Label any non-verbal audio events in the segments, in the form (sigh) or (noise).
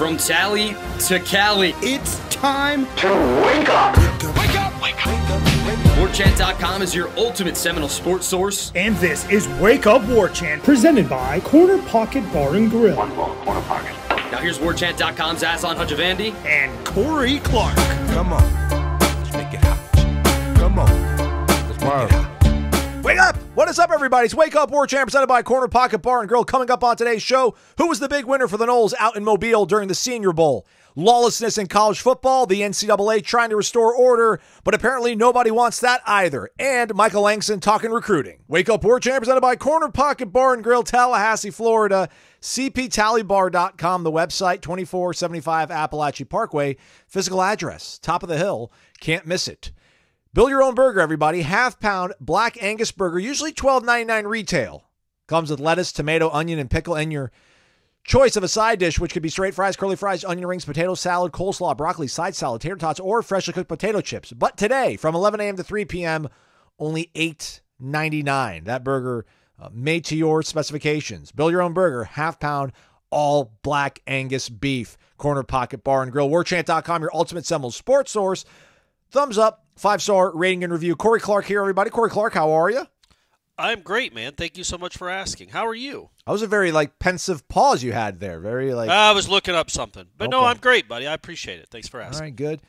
From Tally to Cali, It's time to wake up. Wake up! Wake up! WarChant.com is your ultimate Seminole sports source. And this is Wake Up War Chant, presented by Corner Pocket Bar and Grill One ball, corner pocket. Now here's WarChant.com's Aslan Hajavandi. and Corey Clark. Come on. Let's make it hot. Come on. Let's make it hot. Wake up! What is up, everybody? It's Wake Up War Chant presented by Corner Pocket Bar and Grill. Coming up on today's show, who was the big winner for the Noles out in Mobile during the Senior Bowl? Lawlessness in college football, the NCAA trying to restore order, but apparently nobody wants that either. And Michael Langston talking recruiting. Wake Up War Chant presented by Corner Pocket Bar and Grill, Tallahassee, Florida. CPTallybar.com, the website, 2475 Apalachee Parkway. Physical address, top of the hill. Can't miss it. Build your own burger, everybody. Half pound black Angus burger, usually $12.99 retail. Comes with lettuce, tomato, onion, and pickle, and your choice of a side dish, which could be straight fries, curly fries, onion rings, potato salad, coleslaw, broccoli, side salad, tater tots, or freshly cooked potato chips. But today, from 11 a.m. to 3 p.m., only $8.99. That burger uh, made to your specifications. Build your own burger, half pound, all black Angus beef. Corner Pocket Bar and Grill. Warchant.com, your ultimate Seminole sports source. Thumbs up, five star rating and review. Corey Clark here, everybody. Corey Clark, how are you? I'm great, man. Thank you so much for asking. How are you? I was a very like pensive pause you had there. Very like. I was looking up something, but no, I'm great, buddy. I appreciate it. Thanks for asking. right, good.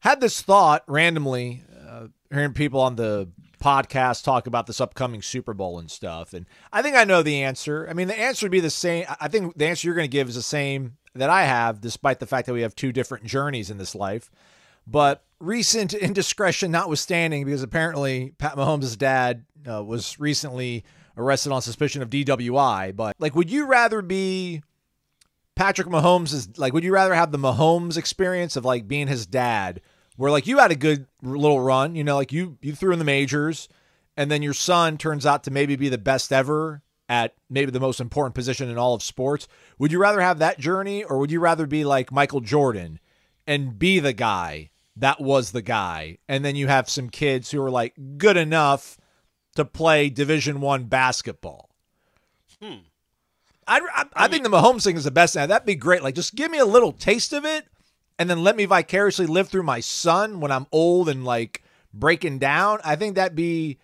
Had this thought randomly, uh, hearing people on the podcast talk about this upcoming Super Bowl and stuff, and I think I know the answer. I mean, the answer would be the same. I- I think the answer you're going to give is the same that I have, despite the fact that we have two different journeys in this life. But recent (laughs) indiscretion notwithstanding, because apparently Pat Mahomes' dad uh, was recently arrested on suspicion of DWI. But like, would you rather be Patrick Mahomes? Is like, would you rather have the Mahomes experience of like being his dad, where like you had a good little run, you know, like you you threw in the majors, and then your son turns out to maybe be the best ever at maybe the most important position in all of sports. Would you rather have that journey, or would you rather be like Michael Jordan and be the guy that was the guy, and then you have some kids who are like good enough to play Division One basketball? I, I, I think the Mahomes thing is the best. Now that'd be great. Like, just give me a little taste of it, and then let me vicariously live through my son when I'm old and like breaking down. I think that'd be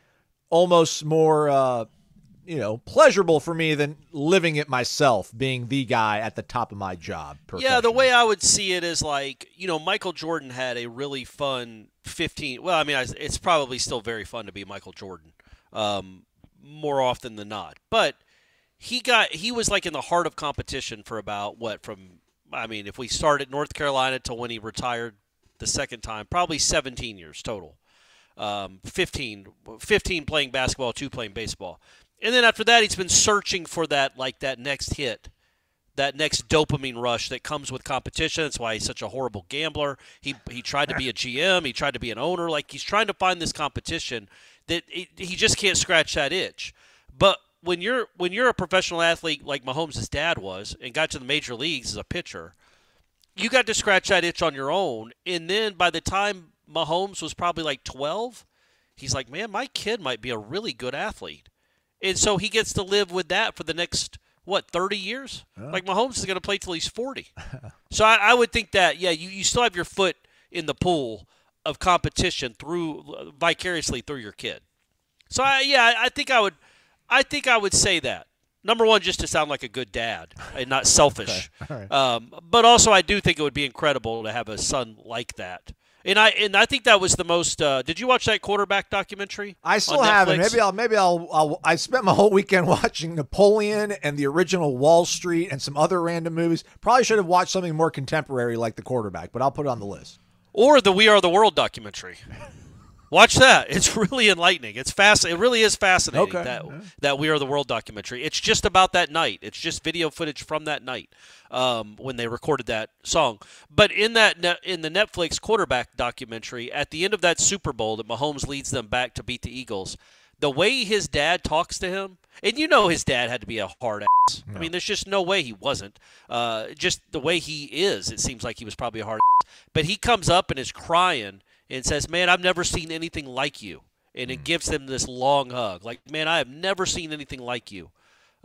almost more, uh, you know, pleasurable for me than living it myself, being the guy at the top of my job. Yeah, the way I would see it is like, you know, Michael Jordan had a really fun 15. Well, I mean, it's probably still very fun to be Michael Jordan, um, more often than not. But he got he was like in the heart of competition for about what from I mean, if we start at North Carolina till when he retired the second time, probably 17 years total. Um, 15, 15 playing basketball, two playing baseball. And then after that, he's been searching for that like that next hit that next dopamine rush that comes with competition. That's why he's such a horrible gambler. He he tried to be a GM. He tried to be an owner. Like he's trying to find this competition that he he just can't scratch that itch. But when you're when you're a professional athlete like Mahomes' dad was and got to the major leagues as a pitcher, you got to scratch that itch on your own. And then by the time Mahomes was probably like 12, he's like, man, my kid might be a really good athlete. And so he gets to live with that for the next, what, 30 years? Like Mahomes is going to play till he's 40. (laughs) so I, I would think that, yeah, you, you still have your foot in the pool of competition through vicariously through your kid. So I, yeah, I- I think I would, I think I would say that. Number one, just to sound like a good dad and not (laughs) selfish. um, but also, I do think it would be incredible to have a son like that. And I and I think that was the most. Uh, did you watch that quarterback documentary? I still haven't. Maybe I'll. Maybe I'll, I'll. I spent my (laughs) whole weekend watching Napoleon and the original Wall Street and some other random movies. Probably should have watched something more contemporary like The Quarterback, but I'll put it on the list. or the We Are the World documentary. Watch that. It's (laughs) really enlightening. It's fast. It really is fascinating. Okay. That that We Are the World documentary. It's just about that night. It's just video footage from that night um, when they recorded that song. But in that in the Netflix quarterback documentary, at the end of that Super Bowl that Mahomes leads them back to beat the Eagles, the way his dad talks to him, and you know his dad had to be a hard ass. I mean, there's just no way he wasn't. Uh, just the way he is, it seems like he was probably a hard ass. But he comes up and is crying and says, "Man, I've never seen anything like you." And it gives them this long hug, like, "Man, I have never seen anything like you."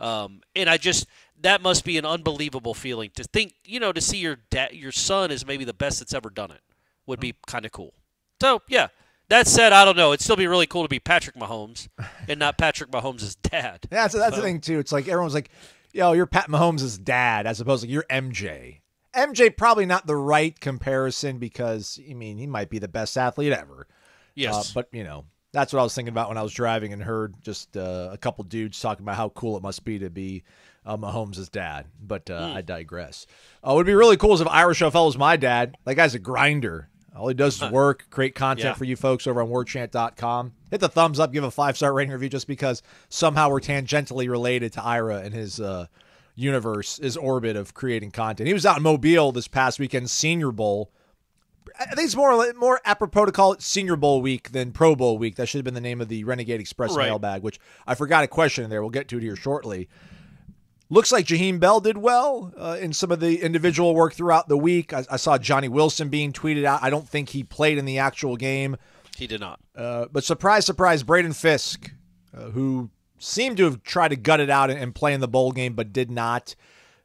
Um, and I just that must be an unbelievable feeling to think, you know, to see your dad, your son is maybe the best that's ever done it would be kind of cool. So yeah. That said, I don't know. It'd still be really cool to be Patrick Mahomes (laughs) and not Patrick Mahomes' dad. Yeah, that's, that's the thing too. It's like everyone's like, "Yo, you're Pat Mahomes' dad," as opposed to you're MJ. MJ probably not the right comparison because I mean he might be the best athlete ever. Yes. Uh, but you know that's what I was thinking about when I was driving and heard just uh, a couple dudes talking about how cool it must be to be uh, Mahomes' dad. But uh, I digress. Uh, would be really cool is if Ira Schoffel was my dad. That guy's a grinder. All he does is work, create content Yeah. for you folks over on warchant.com. Hit the thumbs up, give a five star rating review just because somehow we're tangentially related to Ira and his uh, universe, his orbit of creating content. He was out in Mobile this past weekend, Senior Bowl. I think it's more more apropos to call it Senior Bowl week than Pro Bowl week. That should have been the name of the Renegade Express Right. mailbag, which I forgot a question in there. We'll get to it here shortly. Looks like Jaheim Bell did well uh, in some of the individual work throughout the week. I, I saw Johnny Wilson being tweeted out. I don't think he played in the actual game. He did not. Uh, but surprise, surprise, Braden Fiske, uh, who seemed to have tried to gut it out and, play in the bowl game, but did not,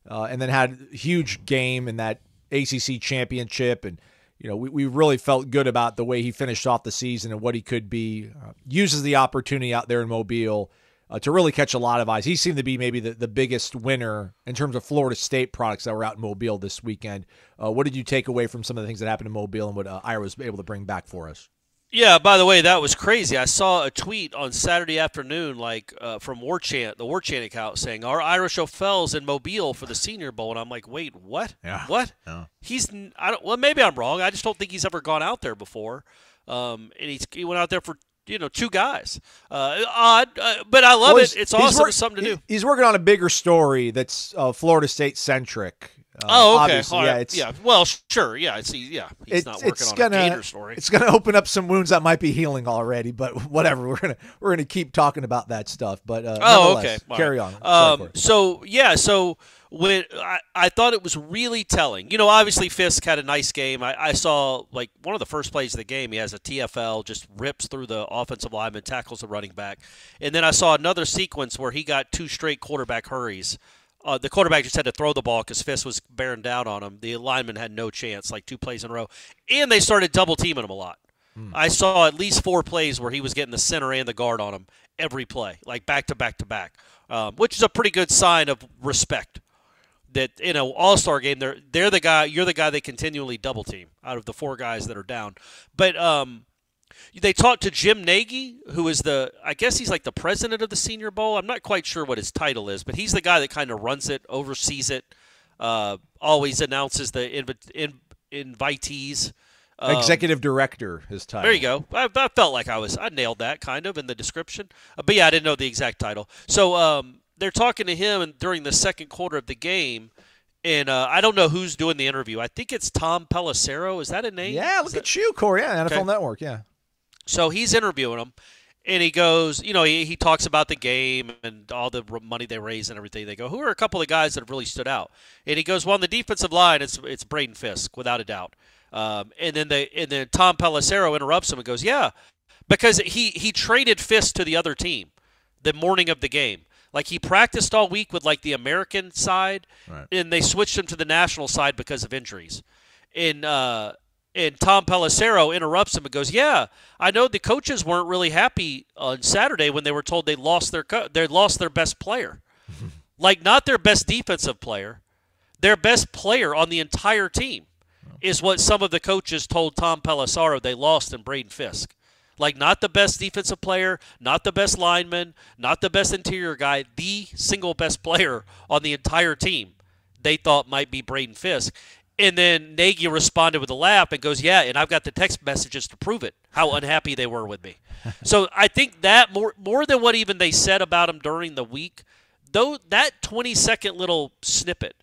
uh, and then had a huge game in that ACC championship. And, you know, we, we really felt good about the way he finished off the season and what he could be. Uh, uses the opportunity out there in Mobile uh, to really catch a lot of eyes. He seemed to be maybe the, the biggest winner in terms of Florida State products that were out in Mobile this weekend. Uh, what did you take away from some of the things that happened in Mobile and what uh, Ira was able to bring back for us? Yeah, by the way, that was crazy. I saw a tweet on Saturday afternoon, like uh, from War Chant, the War Chant account, saying our Ira Schoffel's in Mobile for the Senior Bowl, and I'm like, wait, what? Yeah. What? Yeah. He's I don't. Well, maybe I'm wrong. I just don't think he's ever gone out there before. Um, and he's he went out there for you know two guys. Uh, odd, uh, but I love Well, it. It's he's awesome. work- it's something to he- do. He's working on a bigger story that's uh, Florida State centric. Uh, Oh, okay. All yeah, it's, yeah. Well, sure. Yeah. It's yeah. He's it's, not working it's on gonna a Gator story. it's gonna open up some wounds that might be healing already, but (laughs) whatever. We're gonna we're gonna keep talking about that stuff. But uh, Oh, okay. All Carry right. on. Um, so yeah, so when I, I thought it was really telling. You know, obviously Fiske had a nice game. I, I saw like one of the first plays of the game. He has a TFL, just rips through the offensive lineman, tackles the running back, and then I saw another sequence where he got two straight quarterback hurries. Uh, the quarterback just had to throw the ball because Fiske was bearing down on him. The lineman had no chance, like two plays in a row, and they started double teaming him a lot. I saw at least four plays where he was getting the center and the guard on him every play, like back to back to back, um, which is a pretty good sign of respect. That in an All Star game, they're they're the guy, you're the guy they continually double team out of the four guys that are down. But um, they talked to Jim Nagy, who is the I guess he's like the president of the Senior Bowl. I'm not quite sure what his title is, but he's the guy that kind of runs it, oversees it, uh, always announces the invi- in, invitees. Um, Executive director, his title. there you go. I, I felt like I was I nailed that kind of in the description, uh, but yeah, I didn't know the exact title. So um, they're talking to him and during the second quarter of the game, and uh, I don't know who's doing the interview. I think it's Tom Pelissero. Is that a name? Yeah, look that- at you, Corey. Yeah, NFL Okay. Network. Yeah. So he's interviewing him, and he goes, you know, he, he talks about the game and all the money they raise and everything. They go, who are a couple of guys that have really stood out? And he goes, well, on the defensive line, it's it's Braden Fiske without a doubt. Um, and then they and then Tom Pelissero interrupts him and goes, yeah, because he he traded Fiske to the other team the morning of the game. Like he practiced all week with like the American side, and they switched him to the national side because of injuries. And uh, and Tom Pelissero interrupts him and goes, "Yeah, I know the coaches weren't really happy on Saturday when they were told they lost their co- they lost their best player, (laughs) like not their best defensive player, their best player on the entire team." Is what some of the coaches told Tom Pelissero they lost in Braden Fiske. Like, not the best defensive player, not the best lineman, not the best interior guy, the single best player on the entire team they thought might be Braden Fiske. And then Nagy responded with a laugh and goes, Yeah, and I've got the text messages to prove it, how unhappy they were with me. (laughs) so I think that more more than what even they said about him during the week, though that 20 second little snippet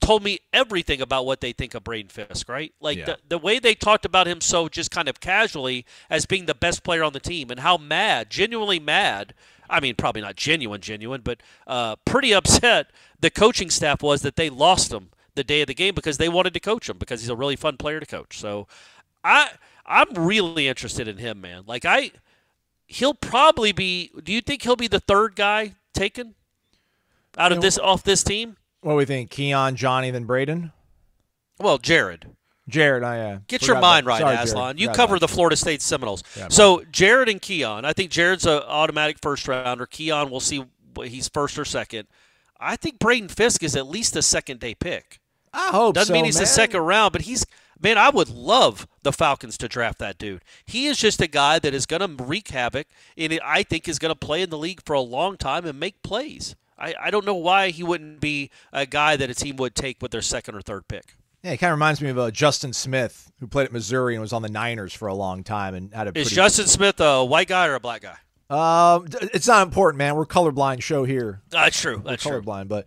told me everything about what they think of Braden Fiske, right? Like Yeah. the, the way they talked about him so just kind of casually as being the best player on the team and how mad, genuinely mad. I mean, probably not genuine, genuine, but uh, pretty (laughs) upset the coaching staff was that they lost him the day of the game because they wanted to coach him because he's a really fun player to coach. So I I'm really interested in him, man. Like I he'll probably be do you think he'll be the third guy taken? out of this off this team. What do we think? Keon, Johnny, then Braden? Well, Jared. Jared, I uh, Get your mind about- right, sorry, Aslan. Jared. You cover about the Florida State Seminoles. Yeah, so Jared and Keon, I think Jared's a automatic first rounder. Keon, we'll see he's first or second. I think Braden Fiske is at least a second day pick. I hope Doesn't so, mean he's man. the second round, but he's man. I would love the Falcons to draft that dude. He is just a guy that is going to wreak havoc, and I think is going to play in the league for a long time and make plays. I, I don't know why he wouldn't be a guy that a team would take with their second or third pick. Yeah, he kind of reminds me of uh, Justin Smith, who played at Missouri and was on the Niners for a long time and had a. Is Justin Smith a white guy or a black guy? Um, d- it's not important, man. We're colorblind show here. That's true. We're That's true. colorblind, but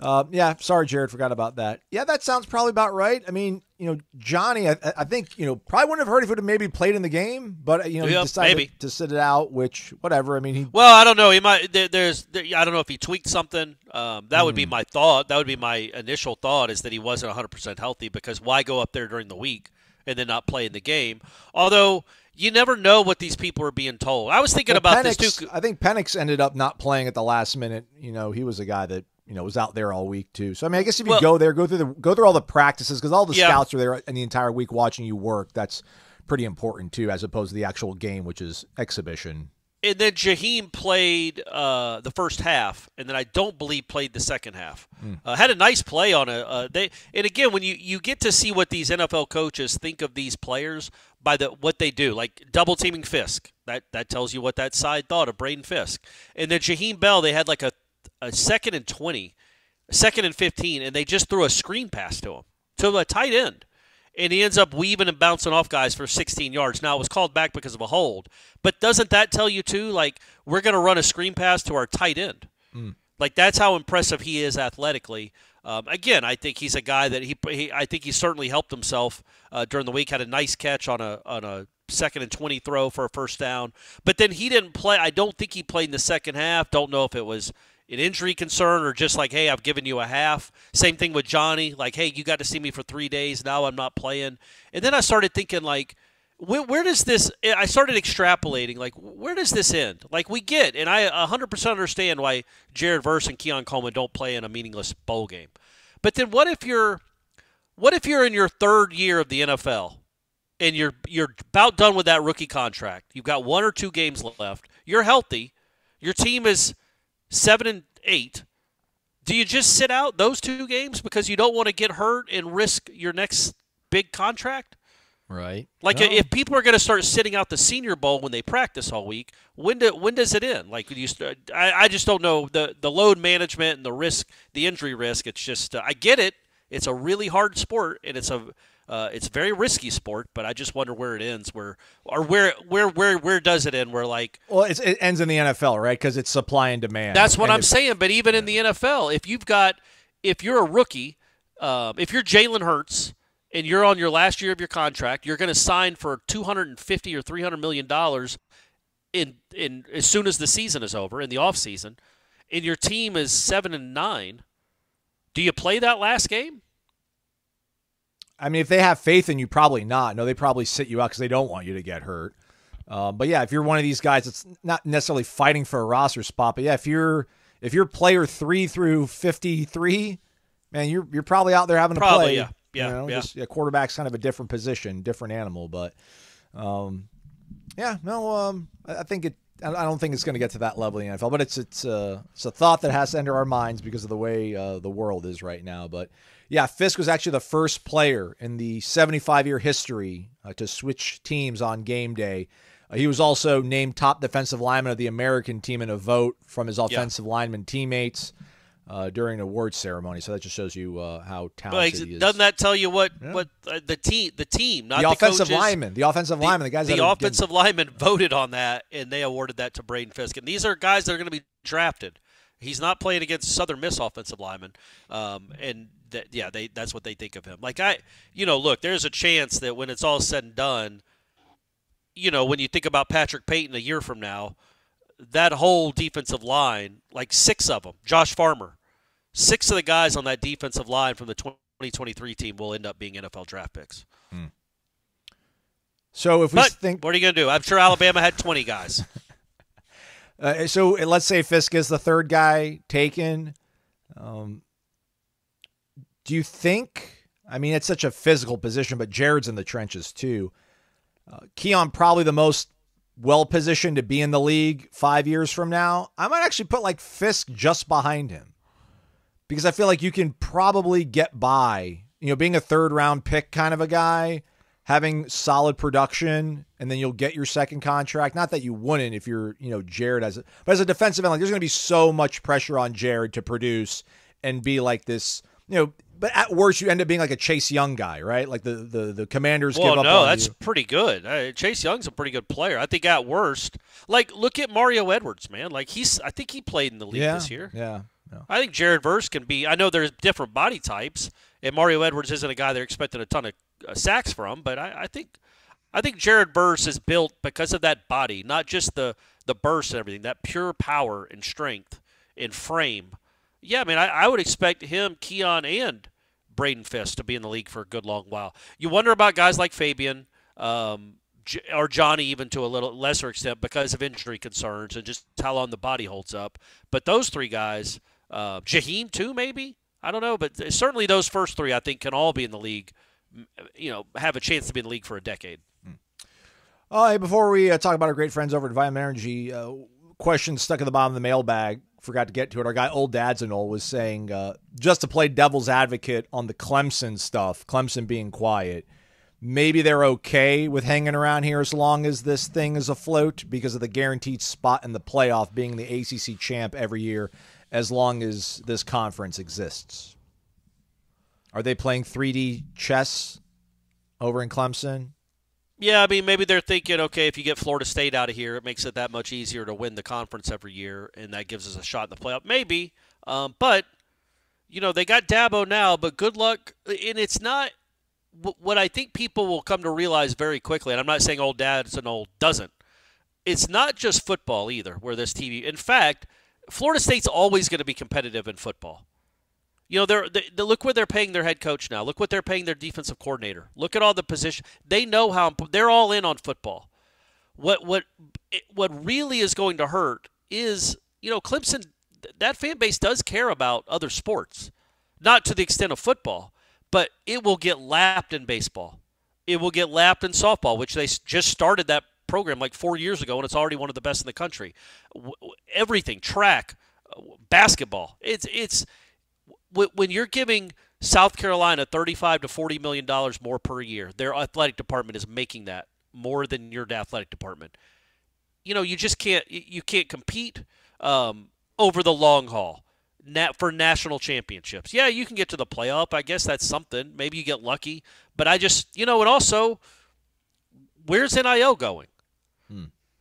uh, yeah, sorry, Jared, forgot about that. Yeah, that sounds probably about right. I mean, you know, Johnny, I, I think you know probably wouldn't have heard if he would have maybe played in the game, but uh, you know, he decided maybe. to sit it out. Which, whatever. I mean, he Well, I don't know. He might. There, there's. There, I don't know if he tweaked something. Um, that would be Hmm. my thought. That would be my initial thought is that he wasn't 100 percent healthy because why go up there during the week and then not play in the game? Although you never know what these people are being told. I was thinking Well, about Penix, this too. I think Penix ended up not playing at the last minute. You know, he was a guy that you know was out there all week too. So I mean, I guess if you Well- go there, go through the go through all the practices because all the Yeah. scouts are there in the entire week watching you work. That's pretty important too, as opposed to the actual game, which is exhibition. And then Jaheim played uh, the first half, and then I don't believe played the second half. Uh, had a nice play on a uh, they. And again, when you, you get to see what these NFL coaches think of these players by the what they do, like double teaming Fiske, that that tells you what that side thought of Braden Fiske. And then Jaheim Bell, they had like a a second and twenty, a second and fifteen, and they just threw a screen pass to him to a tight end and he ends up weaving and bouncing off guys for 16 yards. Now it was called back because of a hold, but doesn't that tell you too? Like we're going to run a screen pass to our tight end. Like that's how impressive he is athletically. Um, again, I think he's a guy that he, he I think he certainly helped himself uh, during the week. Had a nice catch on a on a second and 20 throw for a first down, but then he didn't play. I don't think he played in the second half. Don't know if it was an injury concern or just like, hey, I've given you a half. Same thing with Johnny. Like, hey, you got to see me for three days. Now I'm not playing. And then I started thinking, like, where, where does this? Eh, I started extrapolating, like, where does this end? Like, we get, and I 100% understand why Jared Verse and Keon Coleman don't play in a meaningless bowl game. But then what if you're, what if you're in your third year of the NFL? And you're you're about done with that rookie contract. You've got one or two games left. You're healthy. Your team is seven and eight. Do you just sit out those two games because you don't want to get hurt and risk your next big contract? Right. Like No. if people are going to start sitting out the Senior Bowl when they practice all week, when do, when does it end? Like you, st- I, I just don't know the the load management and the risk, the injury risk. It's just uh, I get it. It's a really hard sport and it's a uh, it's a very risky sport, but I just wonder where it ends. Where or where where where where does it end? Where like Well, it's, it ends in the NFL, right? Because it's supply and demand. that's what And I'm saying. But even in the NFL, if you've got, if you're a rookie, um, if you're Jalen Hurts and you're on your last year of your contract, you're going to sign for 250 or 300 million dollars in in as soon as the season is over in the off season, and your team is seven and nine. Do you play that last game? I mean, if they have faith in you, probably not. No, they probably sit you out because they don't want you to get hurt. Um, but yeah, if you're one of these guys it's not necessarily fighting for a roster spot, but yeah, if you're if you're player three through fifty three, man, you're you're probably out there having to Probably, play. yeah. Yeah, you know, yeah. Just, yeah, quarterback's kind of a different position, different animal, but um, yeah, no, um, I I think it. I I don't think it's going to get to that level in the NFL, but it's it's uh, it's a thought that has to enter our minds because of the way uh, the world is right now. But yeah, Fiske was actually the first player in the 75 year history uh, to switch teams on game day. Uh, he was also named top defensive lineman of the American team in a vote from his offensive lineman teammates uh, during an award ceremony. So that just shows you uh, how talented he is. doesn't that tell you what what uh, the team the team not the, the, offensive coaches, lineman, the offensive lineman, the guys the that are getting- offensive lineman (laughs) voted on that, and they awarded that to Braden Fiske. And these are guys that are going to be drafted. He's not playing against Southern Miss offensive linemen, um, and that, yeah, they that's what they think of him. Like I, you know, look, there's a chance that when it's all said and done, you know, when you think about Patrick Payton a year from now, that whole defensive line, like six of them, Josh Farmer, six of the guys on that defensive line from the 2023 team will end up being NFL draft picks. So if we But think what are you going to do? I'm sure Alabama had 20 guys. (laughs) Uh, so let's say Fiske is the third guy taken. Um, do you think? I mean, it's such a physical position, but Jared's in the trenches too. Uh, Keon probably the most well positioned to be in the league five years from now. I might actually put like Fiske just behind him because I feel like you can probably get by. You know, being a third round pick kind of a guy, having solid production, and then you'll get your second contract. Not that you wouldn't if you're, you know, Jared as a, but as a defensive end, like there's going to be so much pressure on Jared to produce and be like this, you know. But at worst, you end up being like a Chase Young guy, right? Like the the the Commanders Well, give up no, that's you. pretty good. Uh, Chase Young's a pretty good player. I think at worst, like look at Mario Edwards, man. Like he's, I think he played in the league yeah, this year. Yeah, no. I think Jared Verse can be. I know there's different body types, and Mario Edwards isn't a guy they're expecting a ton of sacks from. But I, I think, I think Jared Verse is built because of that body, not just the the burst and everything, that pure power and strength and frame. Yeah, I mean, I, I would expect him, Keon, and Braden Fiske to be in the league for a good long while. You wonder about guys like Fabian. Um, or Johnny, even to a little lesser extent, because of injury concerns and just how long the body holds up. But those three guys, uh, too, maybe I don't know, but certainly those first three, I think, can all be in the league. You know, have a chance to be in the league for a decade. Oh, hey, before we uh, talk about our great friends over at Vitamin Energy, uh, question stuck at the bottom of the mailbag. Forgot to get to it. Our guy, Old Dadsinol, was saying uh, just to play devil's advocate on the Clemson stuff, Clemson being quiet. Maybe they're okay with hanging around here as long as this thing is afloat because of the guaranteed spot in the playoff being the ACC champ every year as long as this conference exists. Are they playing 3D chess over in Clemson? Yeah, I mean, maybe they're thinking, okay, if you get Florida State out of here, it makes it that much easier to win the conference every year, and that gives us a shot in the playoff. Maybe, um, but you know, they got Dabo now, but good luck. And it's not what I think people will come to realize very quickly. And I'm not saying old dad's an old doesn't. It's not just football either, where this TV. In fact, Florida State's always going to be competitive in football. You know, they're, they, they- look what they're paying their head coach now. Look what they're paying their defensive coordinator. Look at all the position. They know how they're all in on football. What what what really is going to hurt is you know Clemson. That fan base does care about other sports, not to the extent of football, but it will get lapped in baseball. It will get lapped in softball, which they just started that program like four years ago, and it's already one of the best in the country. Everything, track, basketball. It's it's when you're giving South Carolina 35 to 40 million dollars more per year, their athletic department is making that more than your athletic department. You know, you just can't you can't compete um, over the long haul for national championships. Yeah, you can get to the playoff. I guess that's something. Maybe you get lucky, but I just you know, and also, where's NIL going?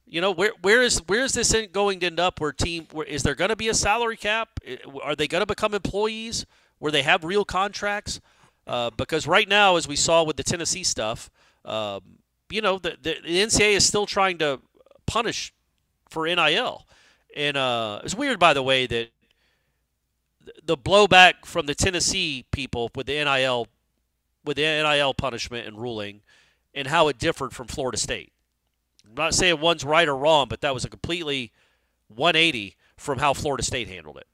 You know where where is where is this going to end up? Where team where, is there going to be a salary cap? Are they going to become employees where they have real contracts? Uh, because right now, as we saw with the Tennessee stuff, um, you know the, the, the NCAA is still trying to punish for NIL, and uh, it's weird, by the way, that the blowback from the Tennessee people with the NIL with the NIL punishment and ruling, and how it differed from Florida State. I'm not saying one's right or wrong, but that was a completely 180 from how Florida State handled it.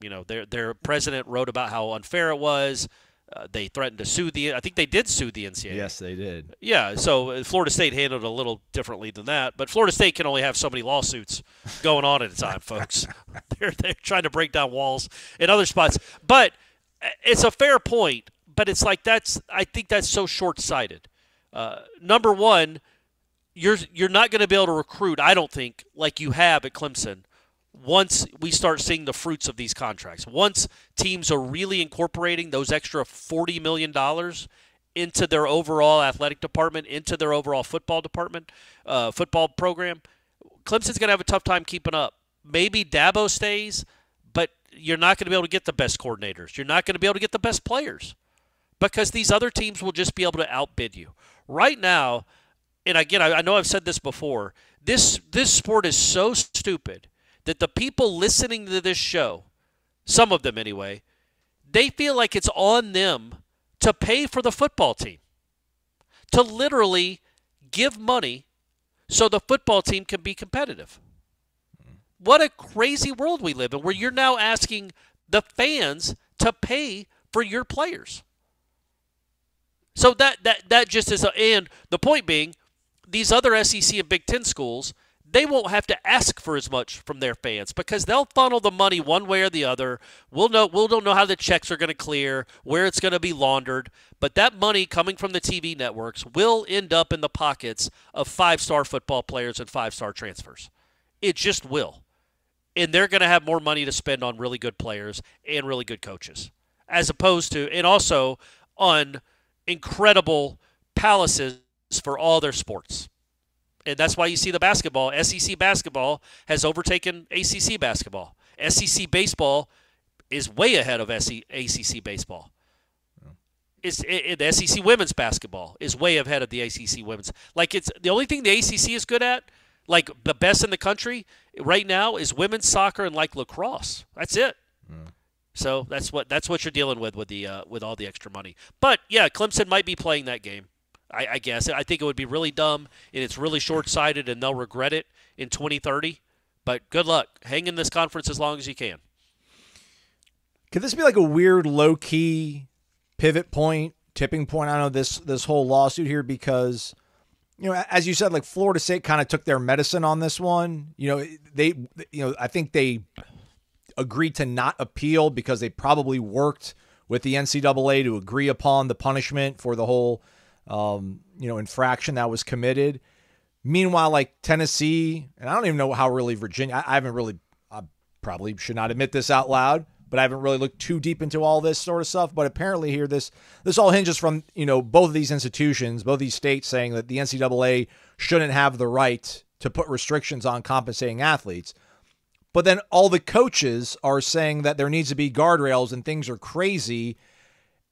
You know, their their president wrote about how unfair it was. Uh, they threatened to sue the. I think they did sue the NCAA. Yes, they did. Yeah. So uh, Florida State handled it a little differently than that, but Florida State can only have so many lawsuits going on at a time, folks. (laughs) (laughs) they're they're trying to break down walls in other spots, but uh, it's a fair point. But it's like that's. I think that's so short sighted. Uh, number one, you're you're not going to be able to recruit. I don't think like you have at Clemson. Once we start seeing the fruits of these contracts, once teams are really incorporating those extra forty million dollars into their overall athletic department, into their overall football department, uh, football program, Clemson's going to have a tough time keeping up. Maybe Dabo stays, but you're not going to be able to get the best coordinators. You're not going to be able to get the best players because these other teams will just be able to outbid you. Right now, and again, I, I know I've said this before. This this sport is so stupid that the people listening to this show, some of them anyway, they feel like it's on them to pay for the football team, to literally give money so the football team can be competitive. What a crazy world we live in, where you're now asking the fans to pay for your players. So that that that just is a and the point being, these other SEC and Big Ten schools, they won't have to ask for as much from their fans because they'll funnel the money one way or the other. We'll know we'll don't know how the checks are going to clear, where it's going to be laundered, but that money coming from the TV networks will end up in the pockets of five-star football players and five-star transfers. It just will. And they're going to have more money to spend on really good players and really good coaches as opposed to and also on incredible palaces for all their sports. And that's why you see the basketball, SEC basketball has overtaken ACC basketball. SEC baseball is way ahead of SEC, ACC baseball. It's it, the SEC women's basketball is way ahead of the ACC women's. Like it's the only thing the ACC is good at, like the best in the country right now, is women's soccer and like lacrosse. That's it. So that's what that's what you're dealing with with the uh, with all the extra money. But yeah, Clemson might be playing that game. I, I guess I think it would be really dumb and it's really short sighted, and they'll regret it in 2030. But good luck. Hang in this conference as long as you can. Could this be like a weird low key pivot point, tipping point? I know this this whole lawsuit here because you know, as you said, like Florida State kind of took their medicine on this one. You know, they you know, I think they agreed to not appeal because they probably worked with the NCAA to agree upon the punishment for the whole um, you know, infraction that was committed. Meanwhile, like Tennessee, and I don't even know how really Virginia, I, I haven't really, I probably should not admit this out loud, but I haven't really looked too deep into all this sort of stuff. But apparently, here this this all hinges from you know both of these institutions, both these states saying that the NCAA shouldn't have the right to put restrictions on compensating athletes. But then all the coaches are saying that there needs to be guardrails and things are crazy.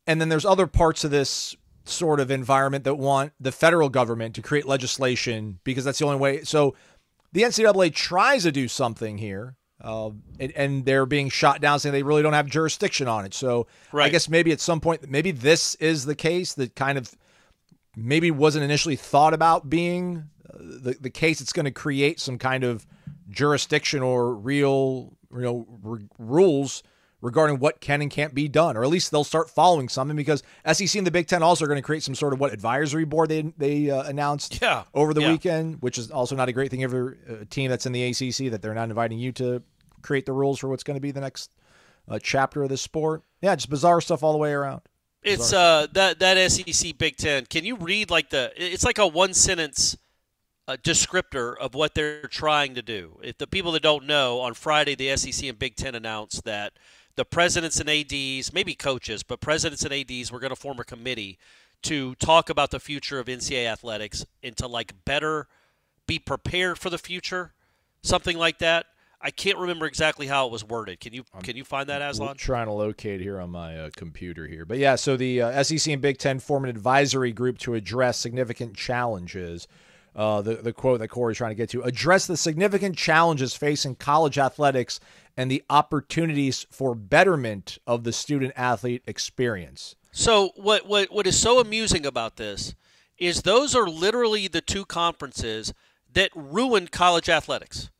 And then there's other parts of this sort of environment that want the federal government to create legislation because that's the only way. So the NCAA tries to do something here, uh, and, and, they're being shot down saying they really don't have jurisdiction on it. So right. I guess maybe at some point, maybe this is the case that kind of maybe wasn't initially thought about being uh, the, the case It's going to create some kind of jurisdiction or real you know r- rules regarding what can and can't be done, or at least they'll start following something because SEC and the Big Ten also are going to create some sort of what advisory board they they uh, announced yeah. over the yeah. weekend, which is also not a great thing for a team that's in the ACC that they're not inviting you to create the rules for what's going to be the next uh, chapter of this sport. Yeah, just bizarre stuff all the way around. It's uh that that SEC Big Ten. Can you read like the? It's like a one sentence a descriptor of what they're trying to do. If the people that don't know, on Friday the SEC and Big Ten announced that the presidents and ads, maybe coaches, but presidents and ads were going to form a committee to talk about the future of NCAA athletics and to like better be prepared for the future, something like that. I can't remember exactly how it was worded. Can you can you find that, Aslan? I'm trying to locate here on my uh, computer here, but yeah. So the uh, SEC and Big Ten form an advisory group to address significant challenges uh, the, the quote that Corey's trying to get to address the significant challenges facing college athletics and the opportunities for betterment of the student athlete experience. So, what, what, what is so amusing about this is those are literally the two conferences that ruined college athletics.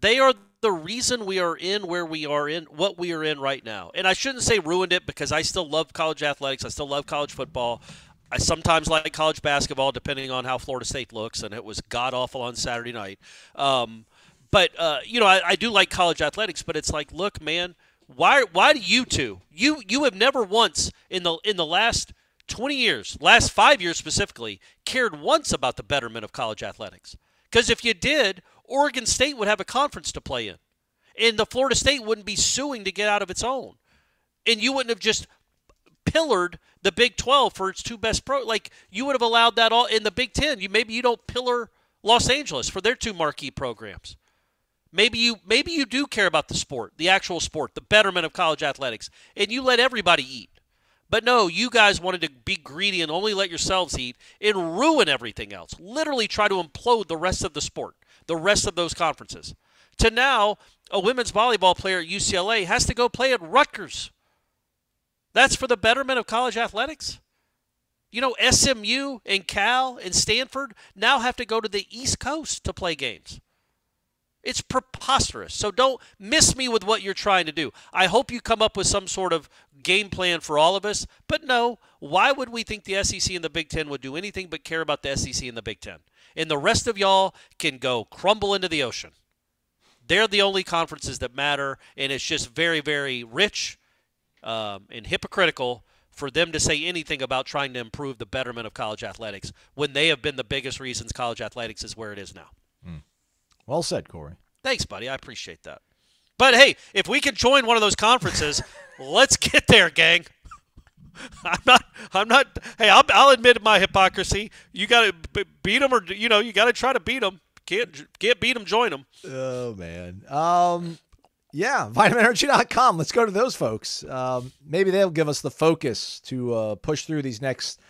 They are the reason we are in where we are in, what we are in right now. And I shouldn't say ruined it because I still love college athletics. I still love college football. I sometimes like college basketball, depending on how Florida State looks, and it was god awful on Saturday night. Um, but uh, you know, I, I, do like college athletics, but it's like, look, man, why why do you two you you have never once in the in the last 20 years, last five years specifically, cared once about the betterment of college athletics? Because if you did, Oregon State would have a conference to play in, and the Florida State wouldn't be suing to get out of its own, and you wouldn't have just pillared the Big 12 for its two best pro. Like you would have allowed that all in the Big 10. You maybe you don't pillar Los Angeles for their two marquee programs. Maybe you maybe you do care about the sport, the actual sport, the betterment of college athletics, and you let everybody eat. But no, you guys wanted to be greedy and only let yourselves eat and ruin everything else. Literally try to implode the rest of the sport, the rest of those conferences. To now, a women's volleyball player at UCLA has to go play at Rutgers that's for the betterment of college athletics. You know, SMU and Cal and Stanford now have to go to the East Coast to play games. It's preposterous. So don't miss me with what you're trying to do. I hope you come up with some sort of game plan for all of us. But no, why would we think the SEC and the Big Ten would do anything but care about the SEC and the Big Ten? And the rest of y'all can go crumble into the ocean. They're the only conferences that matter, and it's just very, very rich um, and hypocritical for them to say anything about trying to improve the betterment of college athletics when they have been the biggest reasons college athletics is where it is now. Well said, Corey. Thanks, buddy. I appreciate that. But hey, if we can join one of those conferences, (laughs) let's get there, gang. I'm not. I'm not. Hey, I'll, I'll admit my hypocrisy. You got to beat them, or you know, you got to try to beat them. Can't can't beat them. Join them. Oh man. Um yeah, vitaminenergy.com. Let's go to those folks. Um, maybe they'll give us the focus to uh, push through these next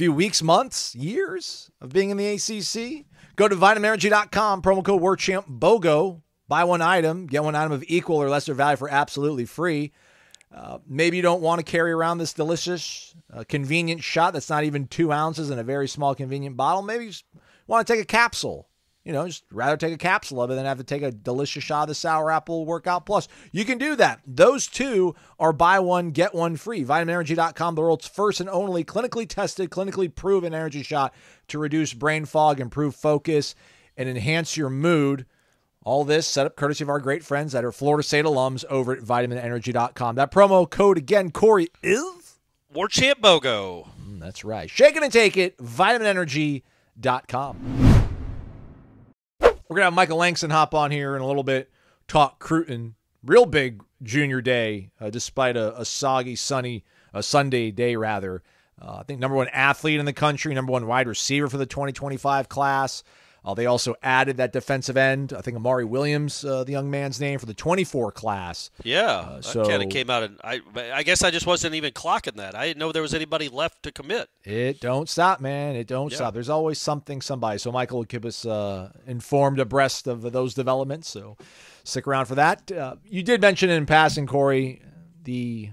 few weeks, months, years of being in the ACC. Go to vitaminenergy.com, promo code WarChant BOGO. Buy one item, get one item of equal or lesser value for absolutely free. Uh, maybe you don't want to carry around this delicious, uh, convenient shot that's not even two ounces in a very small, convenient bottle. Maybe you want to take a capsule. You know, just rather take a capsule of it than have to take a delicious shot of the Sour Apple Workout Plus. You can do that. Those two are buy one, get one free. VitaminEnergy.com, the world's first and only clinically tested, clinically proven energy shot to reduce brain fog, improve focus, and enhance your mood. All this set up courtesy of our great friends that are Florida State alums over at vitaminenergy.com. That promo code again, Corey, is? War Chant Bogo. Mm, that's right. Shake it and take it, vitaminenergy.com. We're going to have Michael Langston hop on here in a little bit, talk Cruton. Real big junior day, uh, despite a, a, soggy, sunny, a Sunday day, rather. Uh, I think number one athlete in the country, number one wide receiver for the 2025 class. Uh, they also added that defensive end. I think Amari Williams, uh, the young man's name for the 24 class. Yeah, uh, so kind of came out, and I, I guess I just wasn't even clocking that. I didn't know there was anybody left to commit. It don't stop, man. It don't yeah. stop. There's always something, somebody. So Michael will keep us uh, informed abreast of those developments. So stick around for that. Uh, you did mention in passing, Corey, the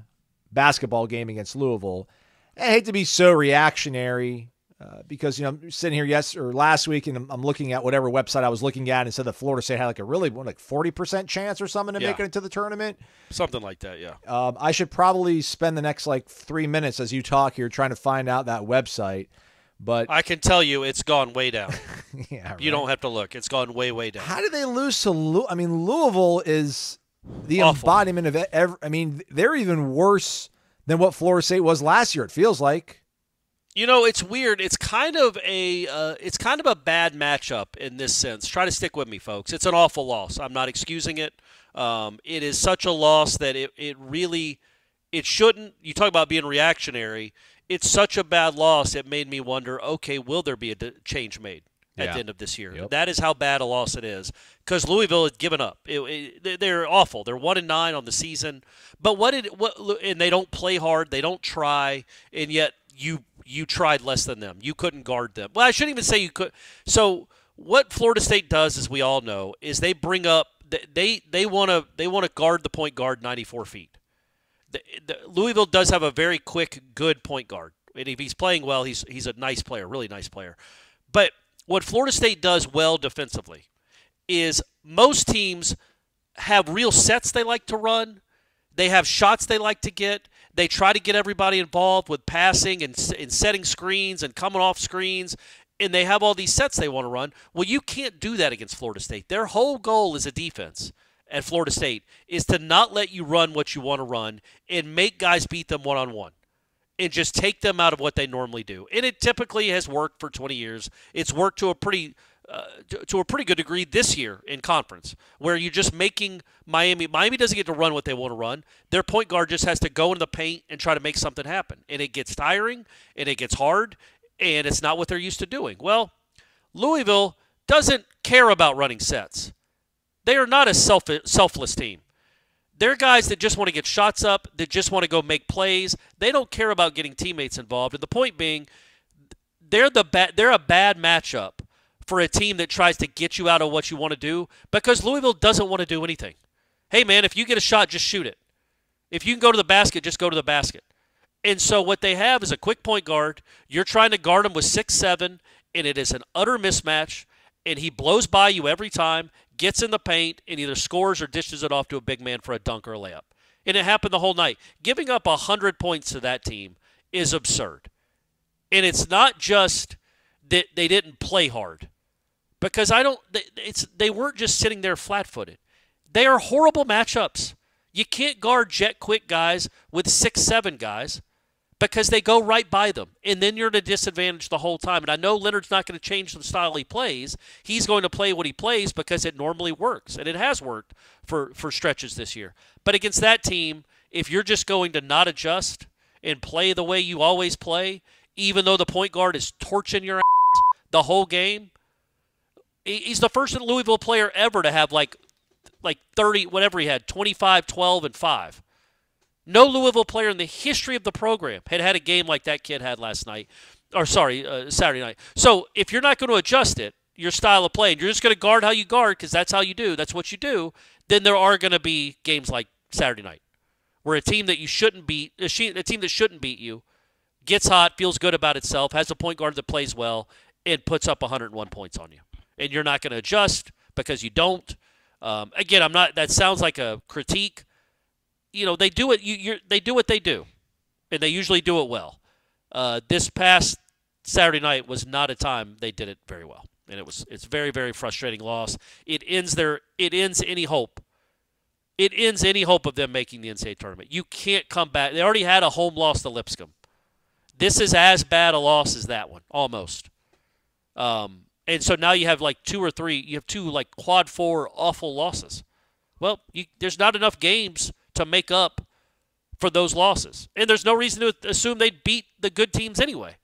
basketball game against Louisville. I hate to be so reactionary uh, because you know I'm sitting here yes or last week and I'm, I'm, looking at whatever website I was looking at and said that Florida State had like a really what, like forty percent chance or something to yeah. make it into the tournament, something like that. Yeah. Um, I should probably spend the next like three minutes as you talk here trying to find out that website. But I can tell you, it's gone way down. (laughs) yeah, right. you don't have to look; it's gone way, way down. How did they lose to? Louisville? I mean, Louisville is the Awful. embodiment of every. I mean, they're even worse than what Florida State was last year. It feels like. You know, it's weird. It's kind of a uh, it's kind of a bad matchup in this sense. Try to stick with me, folks. It's an awful loss. I'm not excusing it. Um, it is such a loss that it, it really it shouldn't. You talk about being reactionary. It's such a bad loss. It made me wonder. Okay, will there be a change made at yeah. the end of this year? Yep. That is how bad a loss it is. Because Louisville had given up. It, it, they're awful. They're one and nine on the season. But what did what? And they don't play hard. They don't try. And yet you you tried less than them. You couldn't guard them. Well, I shouldn't even say you could. So what Florida State does, as we all know, is they bring up they they want to they want to guard the point guard 94 feet. The, the, Louisville does have a very quick, good point guard, and if he's playing well, he's he's a nice player, really nice player. But what Florida State does well defensively is most teams have real sets they like to run. They have shots they like to get. They try to get everybody involved with passing and, and setting screens and coming off screens and they have all these sets they want to run. Well, you can't do that against Florida State. Their whole goal as a defense at Florida State is to not let you run what you want to run and make guys beat them one on one and just take them out of what they normally do. And it typically has worked for 20 years. It's worked to a pretty uh, to a pretty good degree this year in conference, where you're just making Miami. Miami doesn't get to run what they want to run. Their point guard just has to go into the paint and try to make something happen, and it gets tiring and it gets hard, and it's not what they're used to doing. Well, Louisville doesn't care about running sets. They are not a self selfless team. They're guys that just want to get shots up, that just want to go make plays. They don't care about getting teammates involved. And the point being, they're the ba- they're a bad matchup for a team that tries to get you out of what you want to do because Louisville doesn't want to do anything. Hey, man, if you get a shot, just shoot it. If you can go to the basket, just go to the basket. And so what they have is a quick point guard. You're trying to guard him with six seven, and it is an utter mismatch. And he blows by you every time, gets in the paint and either scores or dishes it off to a big man for a dunk or a layup. And it happened the whole night. Giving up 100 points to that team is absurd. And it's not just that they didn't play hard. Because I don't it's they weren't just sitting there flat-footed. They are horrible matchups. You can't guard jet quick guys with 6-7 guys because they go right by them. And then you're at a disadvantage the whole time. And I know Leonard's not going to change the style he plays. He's going to play what he plays because it normally works. And it has worked for, for stretches this year. But against that team, if you're just going to not adjust and play the way you always play, even though the point guard is torching your ass the whole game, he's the first Louisville player ever to have like like 30 whatever he had 25 12 and 5 no Louisville player in the history of the program had had a game like that kid had last night, or sorry, uh, Saturday night. So if you're not going to adjust it, your style of play, and you're just going to guard how you guard because that's how you do, that's what you do, then there are going to be games like Saturday night where a team that you shouldn't beat, a, team that shouldn't beat you, gets hot, feels good about itself, has a point guard that plays well, and puts up 101 points on you. And you're not going to adjust because you don't. Um, again, I'm not. That sounds like a critique you know they do it. You, they do what they do, and they usually do it well. Uh, this past Saturday night was not a time they did it very well, and it was it's very very frustrating loss. It ends their it ends any hope. It ends any hope of them making the NCAA tournament. You can't come back. They already had a home loss to Lipscomb. This is as bad a loss as that one, almost. Um, and so now you have like two or three. You have two like quad four awful losses. Well, you, there's not enough games to make up for those losses. And there's no reason to assume they'd beat the good teams anyway.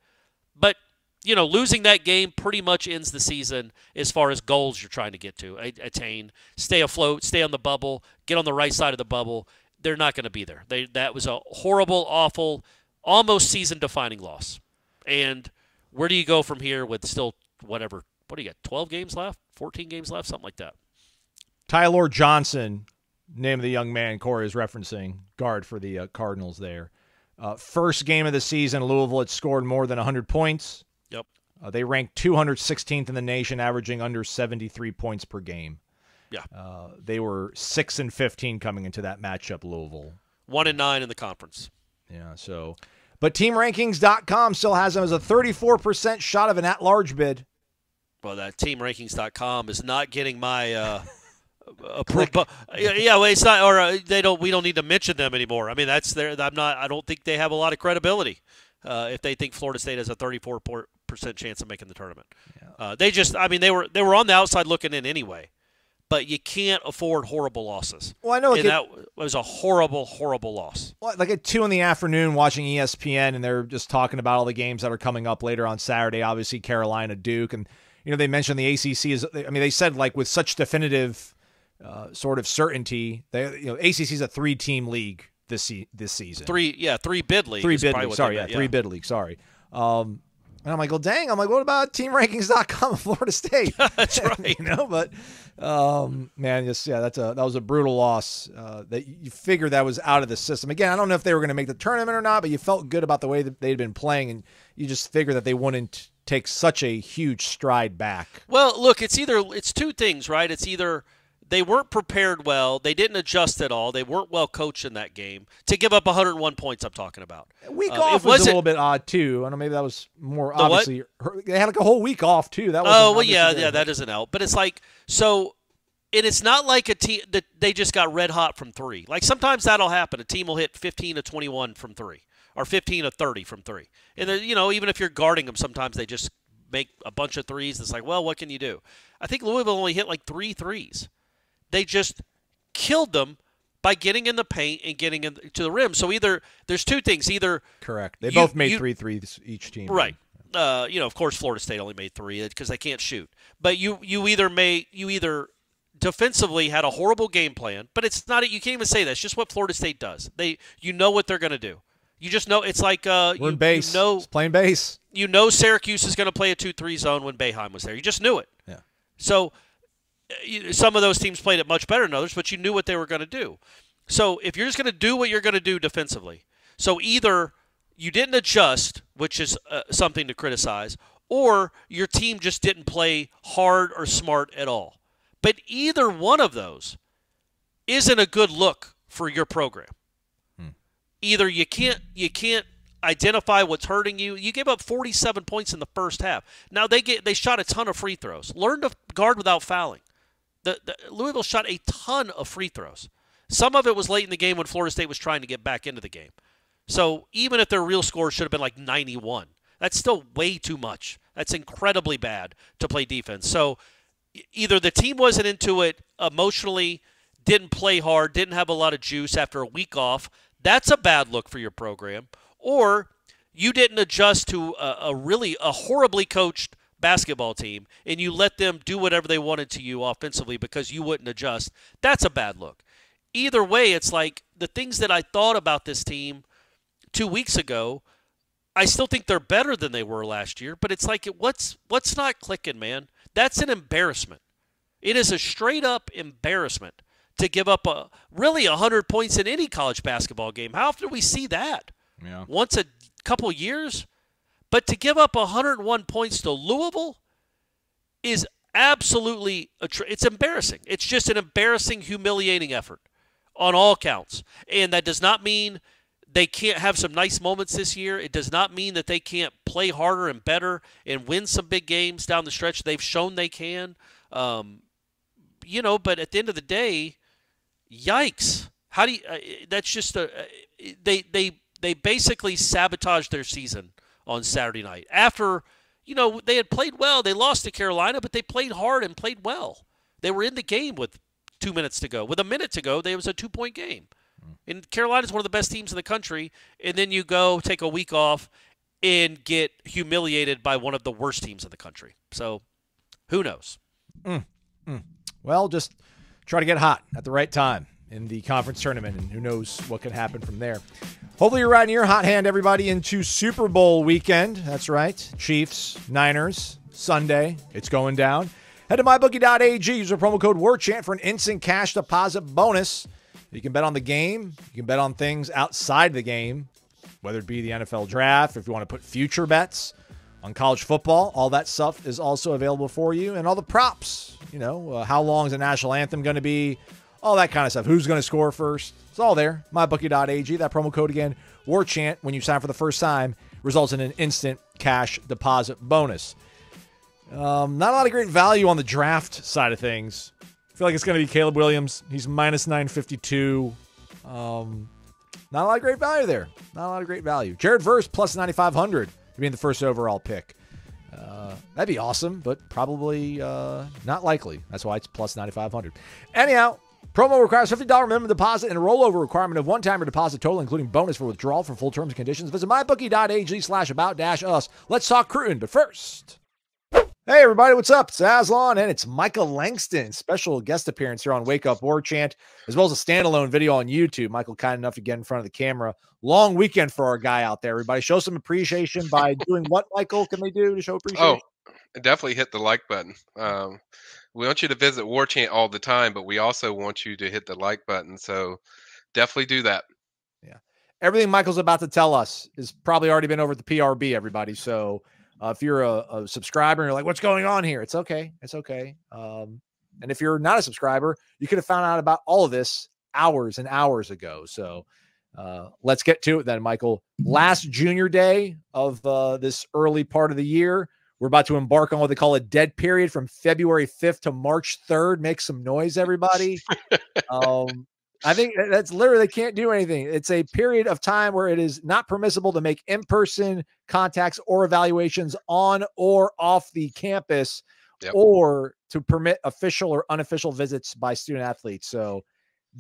But, you know, losing that game pretty much ends the season as far as goals you're trying to get to, attain, stay afloat, stay on the bubble, get on the right side of the bubble. They're not going to be there. They, that was a horrible, awful, almost season defining loss. And where do you go from here with still whatever? What do you got? 12 games left? 14 games left? Something like that. Ty-Laur Johnson name of the young man Corey is referencing, guard for the uh, Cardinals there. Uh, first game of the season, Louisville had scored more than 100 points. Yep. Uh, they ranked 216th in the nation, averaging under 73 points per game. Yeah. Uh, they were 6 and 15 coming into that matchup, Louisville. 1 and 9 in the conference. Yeah, so. But TeamRankings.com still has them as a 34% shot of an at large bid. Well, that TeamRankings.com is not getting my. Uh, (laughs) uh, but, yeah, well, it's not, or uh, they don't. We don't need to mention them anymore. I mean, that's their. I'm not. I don't think they have a lot of credibility uh, if they think Florida State has a 34 percent chance of making the tournament. Yeah. Uh, they just. I mean, they were they were on the outside looking in anyway. But you can't afford horrible losses. Well, I know and that was a horrible, horrible loss. Well, like at two in the afternoon, watching ESPN, and they're just talking about all the games that are coming up later on Saturday. Obviously, Carolina, Duke, and you know they mentioned the ACC is. I mean, they said like with such definitive uh, sort of certainty. They, you know, ACC is a three-team league this se- this season. Three, yeah, three bid league. Three bid league. Sorry, yeah, yeah, three bid league. Sorry. Um, and I'm like, well, dang. I'm like, what about TeamRankings.com, Florida State? (laughs) that's (laughs) right. you know, but um, man, just yeah, that's a that was a brutal loss. Uh, that you figure that was out of the system. Again, I don't know if they were going to make the tournament or not, but you felt good about the way that they'd been playing, and you just figure that they wouldn't take such a huge stride back. Well, look, it's either it's two things, right? It's either they weren't prepared well. They didn't adjust at all. They weren't well coached in that game to give up 101 points. I'm talking about. Week uh, off was a little bit odd too. I don't know. Maybe that was more obviously. What? They had like a whole week off too. That was. Oh well, yeah, yeah, that doesn't help. But it's like so. And it's not like a team that they just got red hot from three. Like sometimes that'll happen. A team will hit 15 to 21 from three, or 15 to 30 from three. And you know, even if you're guarding them, sometimes they just make a bunch of threes. It's like, well, what can you do? I think Louisville only hit like three threes. They just killed them by getting in the paint and getting into the rim. So either there's two things. Either correct. They you, both made you, three threes each team. Right. Uh, you know, of course, Florida State only made three because they can't shoot. But you you either may you either defensively had a horrible game plan, but it's not. You can't even say that. It's just what Florida State does. They you know what they're going to do. You just know it's like uh, We're you, base. You know, it's playing base. You know Syracuse is going to play a two-three zone when Boeheim was there. You just knew it. Yeah. So some of those teams played it much better than others, but you knew what they were going to do. So if you're just going to do what you're going to do defensively, so either you didn't adjust, which is uh, something to criticize, or your team just didn't play hard or smart at all. But either one of those isn't a good look for your program. Either you can't you can't identify what's hurting you. You gave up 47 points in the first half. Now they get they shot a ton of free throws. Learn to guard without fouling. The, the Louisville shot a ton of free throws. Some of it was late in the game when Florida State was trying to get back into the game. So even if their real score should have been like 91, that's still way too much. That's incredibly bad to play defense. So either the team wasn't into it emotionally, didn't play hard, didn't have a lot of juice after a week off. That's a bad look for your program. Or you didn't adjust to a, a really a horribly coached basketball team and you let them do whatever they wanted to you offensively because you wouldn't adjust. That's a bad look. Either way, it's like the things that I thought about this team two weeks ago I still think they're better than they were last year, but it's like what's what's not clicking, man? That's an embarrassment. It is a straight up embarrassment to give up a really 100 points in any college basketball game. How often do we see that? Yeah. Once a couple years? But to give up 101 points to Louisville is absolutely tr- it's embarrassing. It's just an embarrassing, humiliating effort on all counts. And that does not mean they can't have some nice moments this year. It does not mean that they can't play harder and better and win some big games down the stretch. They've shown they can. Um, you know, but at the end of the day, yikes! How do you? Uh, that's just a. Uh, they they they basically sabotaged their season on Saturday night after. You know they had played well. They lost to Carolina, but they played hard and played well. They were in the game with two minutes to go. With a minute to go, there was a two-point game. And Carolina's one of the best teams in the country, and then you go take a week off and get humiliated by one of the worst teams in the country. So, who knows? Well, just try to get hot at the right time in the conference tournament, and who knows what can happen from there. Hopefully, you're riding your hot hand, everybody, into Super Bowl weekend. That's right. Chiefs, Niners, Sunday. It's going down. Head to mybookie.ag. Use our promo code WARCHANT for an instant cash deposit bonus. You can bet on the game. You can bet on things outside the game, whether it be the NFL draft, if you want to put future bets on college football. All that stuff is also available for you, and all the props. You know, uh, how long is the national anthem going to be? All that kind of stuff. Who's going to score first? It's all there. MyBookie.ag. That promo code again, WarChant, when you sign for the first time, results in an instant cash deposit bonus. Um, not a lot of great value on the draft side of things. I feel like it's going to be Caleb Williams. He's minus 952. Um, not a lot of great value there. Not a lot of great value. Jared Verse plus 9,500 being the first overall pick. Uh, that'd be awesome, but probably uh, not likely. That's why it's plus 9,500. Anyhow, promo requires $50 minimum deposit and a rollover requirement of one-timer deposit total, including bonus for withdrawal for full terms and conditions. Visit mybookie.ag slash about dash us. Let's talk Cruton, but first... Hey everybody, what's up? It's Aslan and it's Michael Langston, special guest appearance here on Wake Up War Chant, as well as a standalone video on YouTube. Michael kind enough to get in front of the camera. Long weekend for our guy out there. Everybody, show some appreciation by doing what? Michael, can they do to show appreciation? Oh, definitely hit the like button. Um, we want you to visit War Chant all the time, but we also want you to hit the like button. So definitely do that. Yeah. Everything Michael's about to tell us has probably already been over at the PRB. Everybody, so uh, if you're a, a subscriber and you're like, "What's going on here?" It's okay. It's okay. Um, and if you're not a subscriber, you could have found out about all of this hours and hours ago. So uh, let's get to it then, Michael. Last junior day of uh, this early part of the year. We're about to embark on what they call a dead period from February 5th to March 3rd. Make some noise, everybody. (laughs) um, I think that's literally they can't do anything. It's a period of time where it is not permissible to make in-person contacts or evaluations on or off the campus Yep. or to permit official or unofficial visits by student athletes. So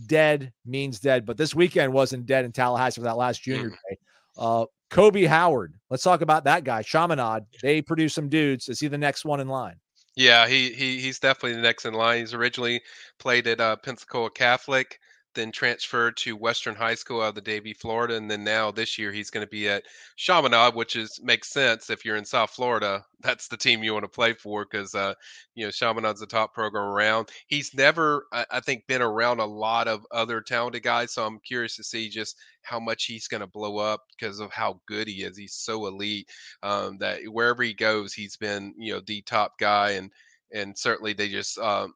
dead means dead, but this weekend wasn't dead in Tallahassee for that last junior day. Uh Kobe Howard. Let's talk about that guy. Chaminade. They produce some dudes. Is he the next one in line? Yeah, he, he he's definitely the next in line. He's originally played at uh, Pensacola Catholic, then transferred to Western High School out of the Davie, Florida, and then now this year he's going to be at Chaminade, which is makes sense if you're in South Florida. (laughs) That's the team you want to play for because uh, you know Chaminade's the top program around. He's never, I, I think, been around a lot of other talented guys, so I'm curious to see just how much he's going to blow up because of how good he is. He's so elite um, that wherever he goes, he's been you know the top guy, and and certainly they just. Um,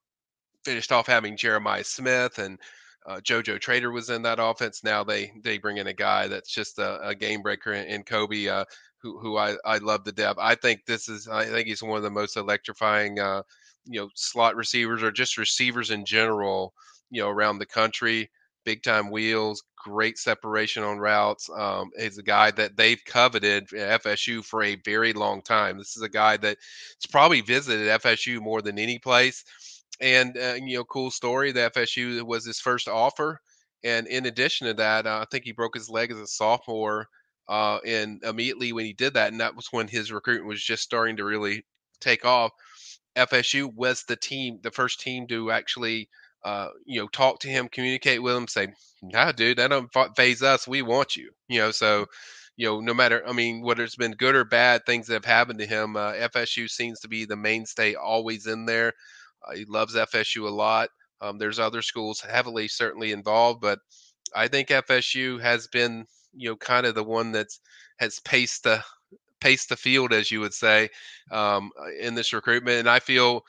finished off having Jeremiah Smith and uh, JoJo Trader was in that offense. Now they they bring in a guy that's just a, a game breaker in, in Kobe, uh, who who I I love the depth. I think this is I think he's one of the most electrifying uh, you know slot receivers or just receivers in general you know around the country. Big time wheels, great separation on routes. Um, he's a guy that they've coveted FSU for a very long time. This is a guy that's probably visited FSU more than any place and uh, you know, cool story. The FSU was his first offer, and in addition to that, uh, I think he broke his leg as a sophomore. Uh, and immediately when he did that, and that was when his recruitment was just starting to really take off. FSU was the team, the first team to actually, uh, you know, talk to him, communicate with him, say, "Nah, dude, that don't phase us. We want you." You know, so you know, no matter, I mean, whether it's been good or bad, things that have happened to him, uh, FSU seems to be the mainstay, always in there. Uh, he loves FSU a lot. Um, there's other schools heavily certainly involved, but I think FSU has been, you know, kind of the one that's has paced the paced the field, as you would say, um, uh, in this recruitment. And I feel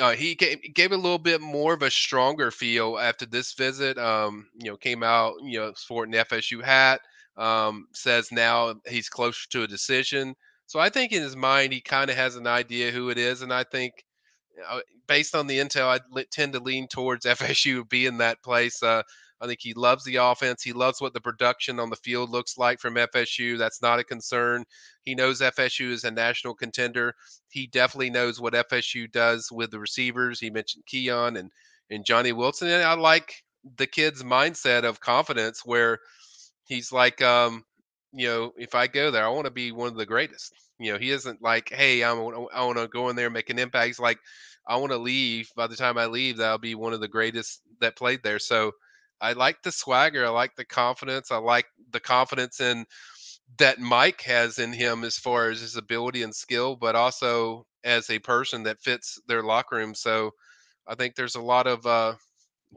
uh, he gave, gave a little bit more of a stronger feel after this visit. Um, you know, came out, you know, sporting the FSU hat. Um, says now he's closer to a decision. So I think in his mind he kind of has an idea who it is, and I think based on the intel, I tend to lean towards (laughs) FSU being that place. Uh, I think he loves the offense. He loves what the production on the field looks like from FSU. That's not a concern. He knows FSU is a national contender. He definitely knows what FSU does with the receivers. He mentioned Keon and and Johnny Wilson, and I like the kid's mindset of confidence where he's like, um, you know, if I go there, I want to be one of the greatest. You know, he isn't like, hey, I'm, I want to go in there and make an impact. He's like, I want to leave. By the time I leave, that'll be one of the greatest that played there. So I like the swagger. I like the confidence. I like the confidence in that Mike has in him as far as his ability and skill, but also as a person that fits their locker room. So I think there's a lot of uh,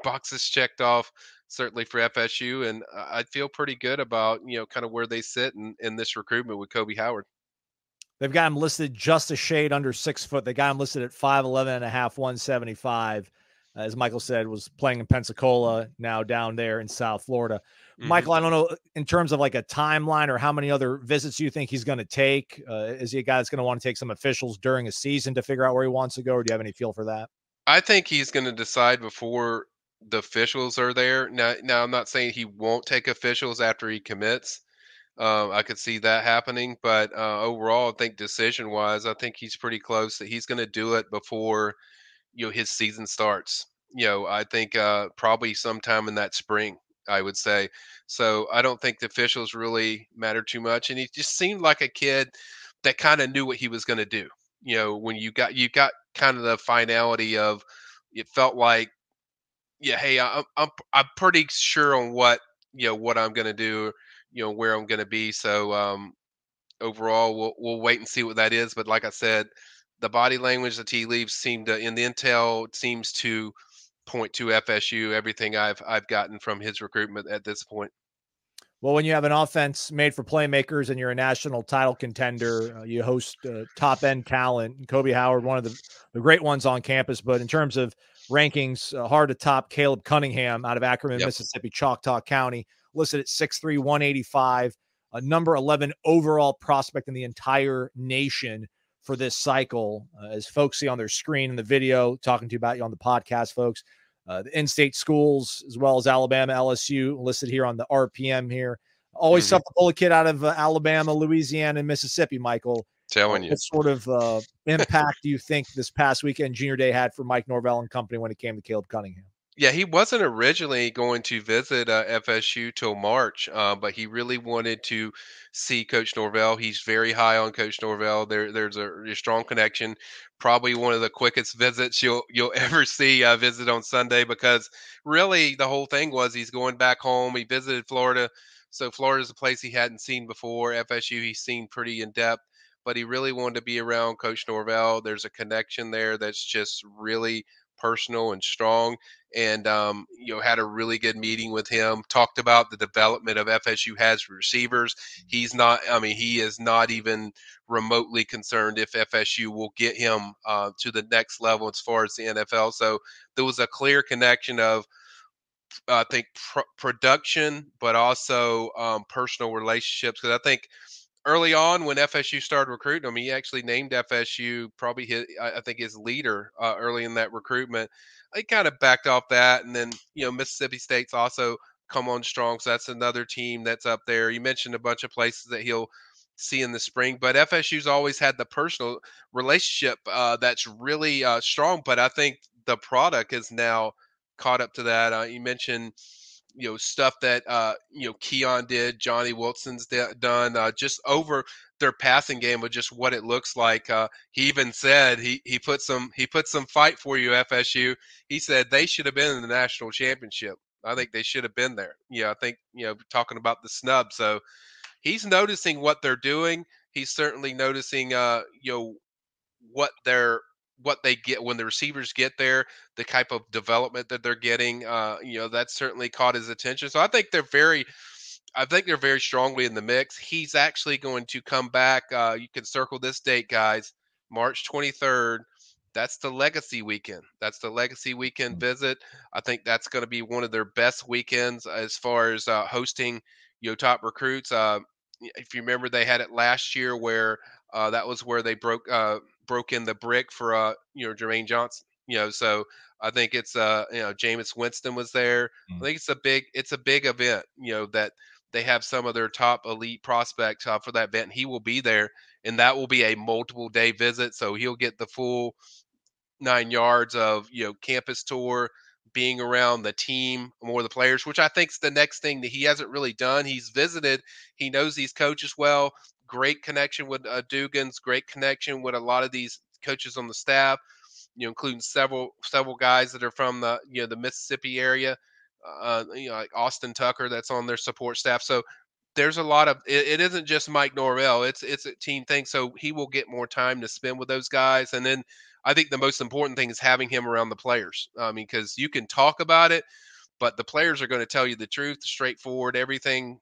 boxes checked off certainly for FSU, and I feel pretty good about you know kind of where they sit in, in this recruitment with Kobe Howard. They've got him listed just a shade under six foot. They got him listed at 5'11 and a half, 175. As Michael said, was playing in Pensacola, now down there in South Florida. Mm-hmm. Michael, I don't know in terms of like a timeline or how many other visits you think he's going to take. Uh, is he a guy that's going to want to take some officials during a season to figure out where he wants to go, or do you have any feel for that? I think he's going to decide before the officials are there. Now, now I'm not saying he won't take officials after he commits. Um, I could see that happening, but uh, overall, I think decision wise, I think he's pretty close that he's going to do it before you know his season starts. You know, I think uh, probably sometime in that spring. I would say. So I don't think the officials really matter too much, and he just seemed like a kid that kind of knew what he was going to do. You know, when you got you got kind of the finality of it felt like yeah, hey, I'm I'm I'm pretty sure on what you know what I'm going to do, you know where I'm going to be. So um, overall, we'll we'll wait and see what that is. But like I said, the body language, the tea leaves seem to in the intel seems to point to FSU. Everything I've I've gotten from his recruitment at this point. Well, when you have an offense made for playmakers and you're a national title contender, uh, you host uh, top end talent. Kobe Howard, one of the, the great ones on campus. But in terms of rankings, uh, hard to top Caleb Cunningham out of Ackerman, yep. Mississippi, Choctaw County, listed at 6'3, 185, a number 11 overall prospect in the entire nation for this cycle. Uh, as folks see on their screen in the video, talking to you about you on the podcast, folks. Uh, the in-state schools as well as Alabama, LSU listed here on the RPM here. Always mm-hmm. tough to pull a kid out of uh, Alabama, Louisiana, and Mississippi. Michael, telling you, what sort of uh, (laughs) impact do you think this past weekend Junior Day had for Mike Norvell and company when it came to Caleb Cunningham? Yeah, he wasn't originally going to visit uh, FSU till March, uh, but he really wanted to see Coach Norvell. He's very high on Coach Norvell. There, there's a, a strong connection. Probably one of the quickest (laughs) visits you'll you'll ever see uh, visit on Sunday because really the whole thing was he's going back home. He visited Florida, so Florida's a place he hadn't seen before. FSU he's seen pretty in depth, but he really wanted to be around Coach Norvell. There's a connection there that's just really personal and strong. And um, you know, had a really good meeting with him. Talked about the development of FSU has receivers. He's not. I mean, he is not even remotely concerned if FSU will get him uh, to the next level as far as the NFL. So there was a clear connection of I think pr- production, but also um, personal relationships. Because I think early on when FSU started recruiting him, he actually named FSU probably his, I think his leader uh, early in that recruitment. He kind of backed off that, and then you know Mississippi State's also come on strong, so that's another team that's up there. You mentioned a bunch of places that he'll see in the spring, but FSU's always had the personal relationship uh, that's really uh, strong. But I think the product is now caught up to that. Uh, you mentioned you know stuff that uh, you know Keon did, Johnny Wilson's de- done, uh, just over their passing game with just what it looks like. Uh, he even said he he put some he put some fight for you FSU. He said they should have been in the national championship. I think they should have been there. Yeah, I think you know talking about the snub. So he's noticing what they're doing. He's certainly noticing uh you know what they're what they get when the receivers get there, the type of development that they're getting, uh, you know, that certainly caught his attention. So I think they're very, I think they're very strongly in the mix. He's actually going to come back. Uh, you can circle this date, guys, March 23rd. That's the legacy weekend. That's the legacy weekend visit. I think that's going to be one of their best weekends as far as uh, hosting, you know, top recruits. Uh, if you remember, they had it last year where uh, that was where they broke uh, broke in the brick for uh you know Jermaine Johnson. You know, so I think it's uh you know Jameis Winston was there. Mm. I think it's a big it's a big event. You know that they have some of their top elite prospects uh, for that event. He will be there, and that will be a multiple day visit. So he'll get the full nine yards of you know campus tour, being around the team, more the players, which I think is the next thing that he hasn't really done. He's visited, he knows these coaches well great connection with uh, Dugans, great connection with a lot of these coaches on the staff. You know, including several several guys that are from the you know the Mississippi area. Uh, you know, like Austin Tucker, that's on their support staff. So there's a lot of it, it isn't just Mike Norvell. It's it's a team thing. So he will get more time to spend with those guys. And then I think the most important thing is having him around the players. I mean, because you can talk about it, but the players are going to tell you the truth, straightforward, everything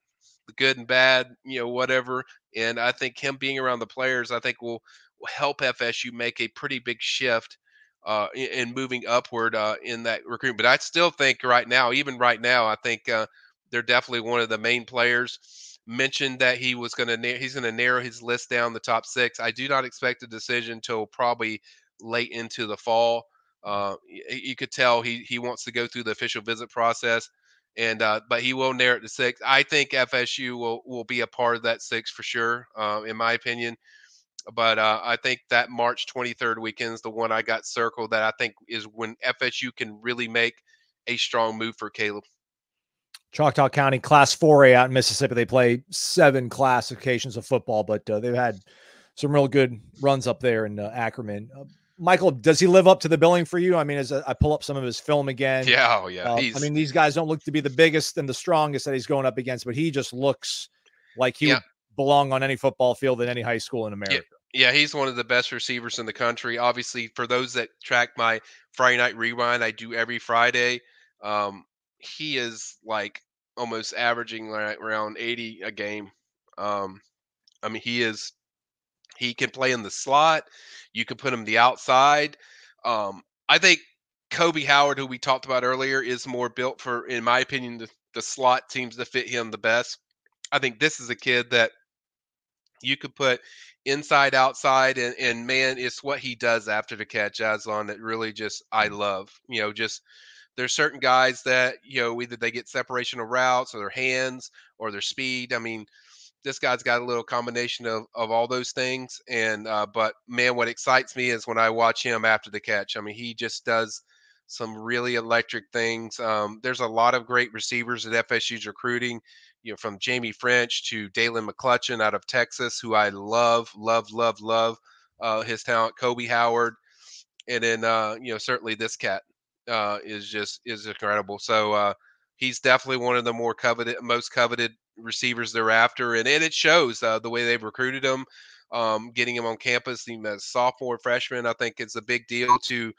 the good and bad, you know, whatever. And I think him being around the players, I think will, help FSU make a pretty big shift uh, in, in, moving upward uh, in that recruitment. But I still think right now, even right now, I think uh, they're definitely one of the main players. Mentioned that he was going to he's going to narrow his list down the top six. I do not expect a decision until probably late into the fall. Uh, you could tell he he wants to go through the official visit process and uh, but he will narrow it to six. I think FSU will will be a part of that six for sure, uh, in my opinion. But uh, I think that March 23rd weekend is the one I got circled that I think is when FSU can really make a strong move for Caleb. Choctaw County Class 4A out in Mississippi. They play seven classifications of football, but uh, they've had some real good runs up there in uh, Ackerman. Michael, does he live up to the billing for you? I mean, as I pull up some of his film again, yeah, oh yeah. Uh, I mean, these guys don't look to be the biggest and the strongest that he's going up against, but he just looks like he yeah. would belong on any football field in any high school in America. Yeah. yeah, he's one of the best receivers in the country. Obviously, for those that track my Friday night rewind, I do every Friday. Um, he is like almost averaging like around 80 a game. Um, I mean, he is he can play in the slot. You can put him the outside. Um, I think Kobe Howard, who we talked about earlier, is more built for, in my opinion, the, the slot seems to fit him the best. I think this is a kid that you could put inside, outside, and, and man, it's what he does after the catch, Aslan, that really just I love. You know, just there's certain guys that you know either they get separation of routes or their hands or their speed. I mean, this guy's got a little combination of, of all those things. And uh, but man, what excites me is when I watch him after the catch. I mean, he just does some really electric things. Um, there's a lot of great receivers at FSU's recruiting. You know, from Jaime Ffrench to Daylan McCutcheon out of Texas, who I love, love, love, love uh, his talent. Kobe Howard, and then uh, you know certainly this cat uh, is just is incredible. So uh, he's definitely one of the more coveted, most coveted receivers they're after, and, and it shows uh, the way they've recruited him. um, getting him on campus, even as sophomore, freshman. I think it's a big deal to.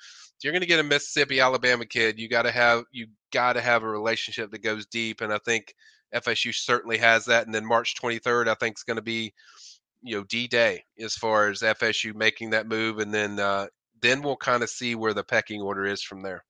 You're going to get a Mississippi, Alabama kid. You got to have you got to have a relationship that goes deep, and I think FSU certainly has that. And then March 23rd, I think is going to be, you know, D Day as far as FSU making that move, and then uh, then we'll kind of see where the pecking order is from there.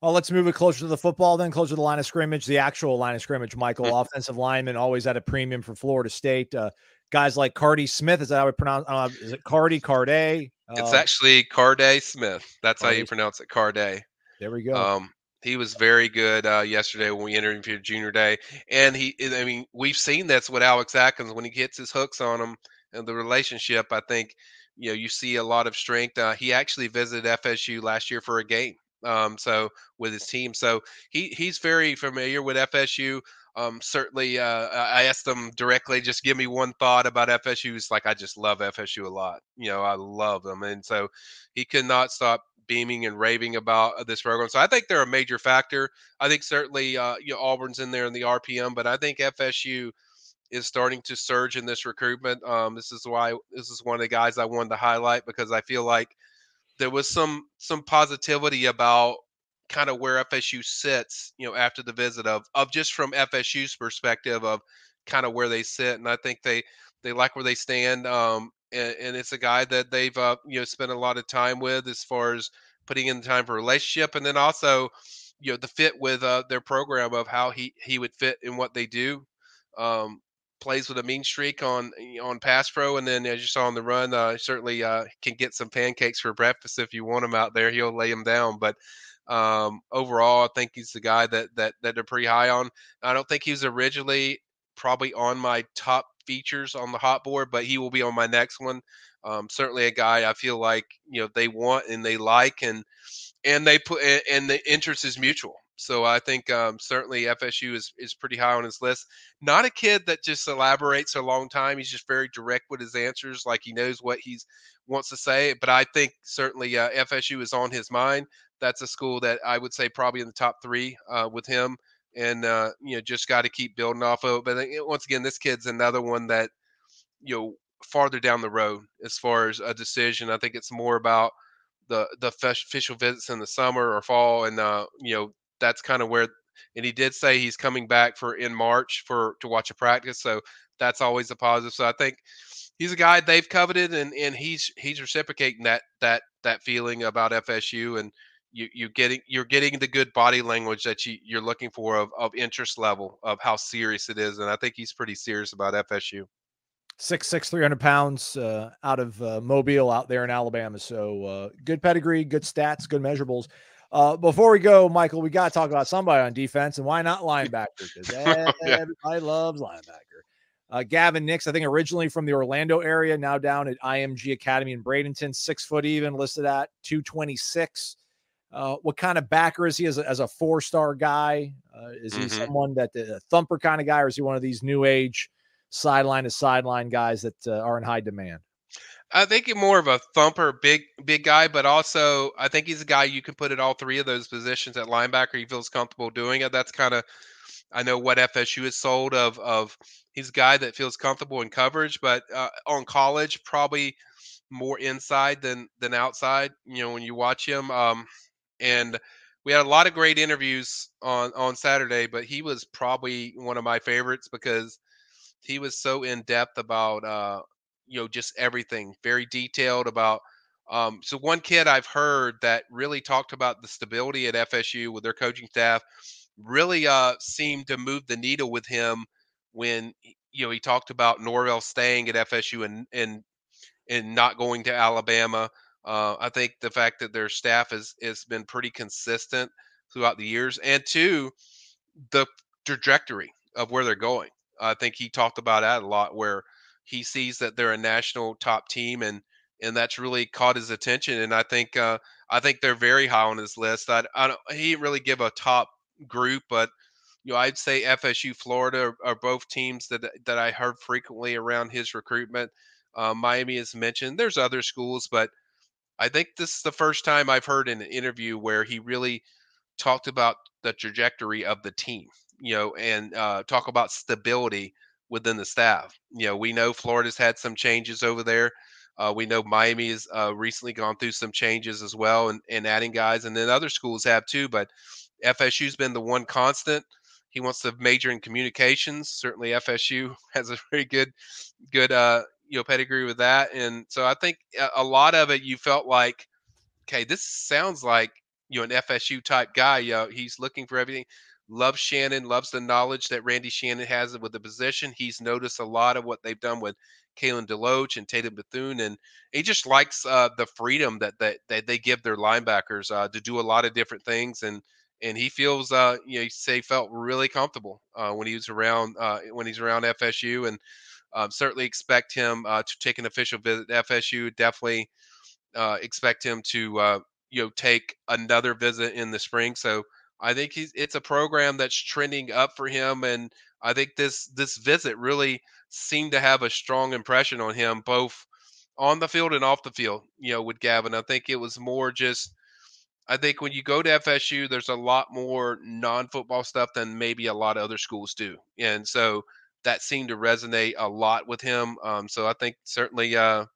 Well, let's move it closer to the football, then closer to the line of scrimmage, the actual line of scrimmage. Michael, Mm-hmm. offensive lineman, always at a premium for Florida State. Uh, guys like Cardi Smith, is that how I pronounce? Uh, is it Cardi Carday? It's Uh, actually Carday Smith. That's how you pronounce it, Carday. there we go. Um, he was very good uh, yesterday when we interviewed Junior Day, and he. I mean, we've seen that's what Alex Atkins when he gets his hooks on him and the relationship. I think you know you see a lot of strength. Uh, he actually visited FSU last year for a game. Um, so with his team, so he he's very familiar with FSU. Um, certainly, uh, I asked them directly, just give me one thought about FSU. He's like, I just love FSU a lot. You know, I love them, and so he could not stop beaming and raving about uh, this program. So I think they're a major factor. I think certainly uh, you know Auburn's in there in the RPM, but I think FSU is starting to surge in this recruitment. Um, this is why this is one of the guys I wanted to highlight because I feel like there was some some positivity about kind of where FSU sits, you know, after the visit of of just from FSU's perspective of kind of where they sit, and I think they they like where they stand. Um, and, and it's a guy that they've uh, you know spent a lot of time with as far as putting in the time for relationship, and then also you know the fit with uh, their program of how he he would fit in what they do. Um, plays with a mean streak on on pass pro, and then as you saw on the run, uh, certainly uh, can get some pancakes for breakfast if you want him out there. He'll lay them down, but um, overall, I think he's the guy that that that they're pretty high on. I don't think he was originally probably on my top features on the hot board, but he will be on my next one. Um, certainly a guy I feel like you know they want and they like, and and they put and, and the interest is mutual. So I think um, certainly FSU is is pretty high on his list. Not a kid that just elaborates a long time. He's just very direct with his answers, like he knows what he's wants to say. But I think certainly uh, FSU is on his mind. That's a school that I would say probably in the top three uh, with him, and uh, you know just got to keep building off of. it. But uh, once again, this kid's another one that you know farther down the road as far as a decision. I think it's more about the the official visits in the summer or fall, and uh, you know that's kind of where. And he did say he's coming back for in March for to watch a practice, so that's always a positive. So I think he's a guy they've coveted, and and he's he's reciprocating that that that feeling about FSU, and you you getting you're getting the good body language that you you're looking for of of interest level of how serious it is, and I think he's pretty serious about FSU. Six six three hundred pounds uh, out of uh, Mobile out there in Alabama. So uh, good pedigree, good stats, good measurables. Uh, before we go, Michael, we got to talk about somebody on defense, and why not (laughs) linebacker? Because (laughs) Yeah. everybody loves linebacker. Uh, Gavin Nix, I think originally from the Orlando area, now down at IMG Academy in Bradenton, six foot even, listed at 226. Uh, what kind of backer is he as a, as a four star guy? Uh, is he Mhm. someone that a thumper kind of guy, or is he one of these new age sideline to sideline guys that uh, are in high demand? I think he's more of a thumper, big big guy, but also I think he's a guy you can put at all three of those positions at linebacker. He feels comfortable doing it. That's kind of I know what FSU is sold of of he's a guy that feels comfortable in coverage, but uh, on college probably more inside than than outside. You know when you watch him, um, and we had a lot of great interviews on on Saturday, but he was probably one of my favorites because he was so in depth about uh, you know just everything, very detailed about. Um, so one kid I've heard that really talked about the stability at FSU with their coaching staff really uh, seemed to move the needle with him when you know he talked about Norvell staying at FSU and and and not going to Alabama. Uh, I think the fact that their staff has has been pretty consistent throughout the years, and two, the trajectory of where they're going. I think he talked about that a lot, where he sees that they're a national top team, and and that's really caught his attention. And I think uh, I think they're very high on his list. I, I don't he didn't really give a top group, but you know I'd say FSU, Florida are, are both teams that that I heard frequently around his recruitment. Uh, Miami is mentioned. There's other schools, but I think this is the first time I've heard in an interview where he really talked about the trajectory of the team, you know, and uh, talk about stability within the staff. You know, we know Florida's had some changes over there. Uh, we know Miami has uh, recently gone through some changes as well and, and adding guys, and then other schools have too. But FSU's been the one constant. He wants to major in communications. Certainly, FSU (laughs) has a very good, good, uh, you know, pedigree with that. And so I think a lot of it, you felt like, okay, this sounds like you know an FSU type guy. You know, he's looking for everything. Loves Shannon, loves the knowledge that Randy Shannon has with the position. He's noticed a lot of what they've done with Kalen DeLoach and Tatum Bethune, and he just likes uh, the freedom that, that that they give their linebackers uh, to do a lot of different things, and and he feels uh, you know he say felt really comfortable uh, when he was around uh, when he's around FSU, and um, certainly expect him uh, to take an official visit to FSU. Definitely expect him to you know take another visit in the spring. So I think he's it's a program that's trending up for him, and I think this this visit really seemed to have a strong impression on him, both on the field and off the field. You know, with Gavin, I think it was more just. I think when you go to FSU, there's a lot more non-football stuff than maybe a lot of other schools do, and so that seemed to resonate a lot with him. Um, so I think certainly uh,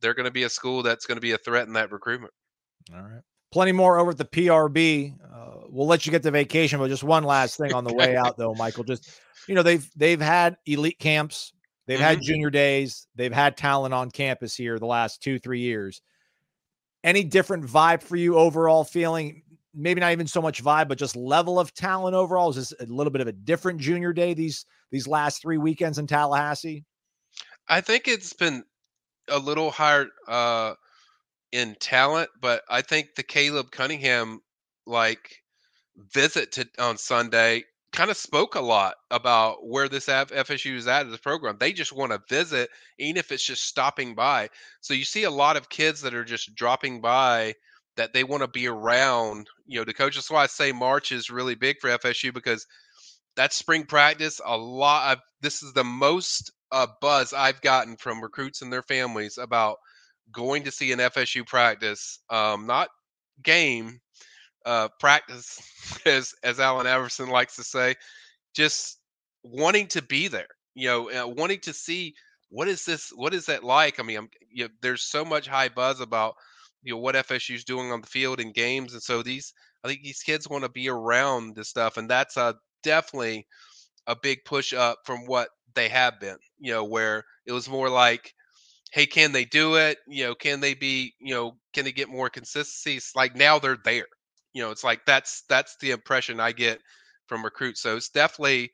they're going to be a school that's going to be a threat in that recruitment. All right. Plenty more over at the PRB. Uh, we'll let you get to vacation, but just one last thing on the way out, though, Michael. Just you know, they've they've had elite camps, they've mm-hmm. had junior days, they've had talent on campus here the last two three years. Any different vibe for you overall? Feeling maybe not even so much vibe, but just level of talent overall. Is this a little bit of a different junior day these these last three weekends in Tallahassee? I think it's been a little higher. Uh, in talent, but I think the Caleb Cunningham like visit to on Sunday kind of spoke a lot about where this FSU is at as a program. They just want to visit, even if it's just stopping by. So you see a lot of kids that are just dropping by that they want to be around, you know, the coach. That's why I say March is really big for FSU because that's spring practice. A lot of this is the most uh, buzz I've gotten from recruits and their families about – going to see an FSU practice, um, not game, uh, practice, (laughs) as as Allen Iverson likes to say, just wanting to be there. You know, uh, wanting to see what is this, what is that like? I mean, you know, there's so much high buzz about you know what FSU's doing on the field in games, and so these, I think these kids want to be around this stuff, and that's a definitely a big push up from what they have been. You know, where it was more like hey, can they do it? You know, can they be, you know, can they get more consistency? It's like now they're there. You know, it's like that's that's the impression I get from recruits. So it's definitely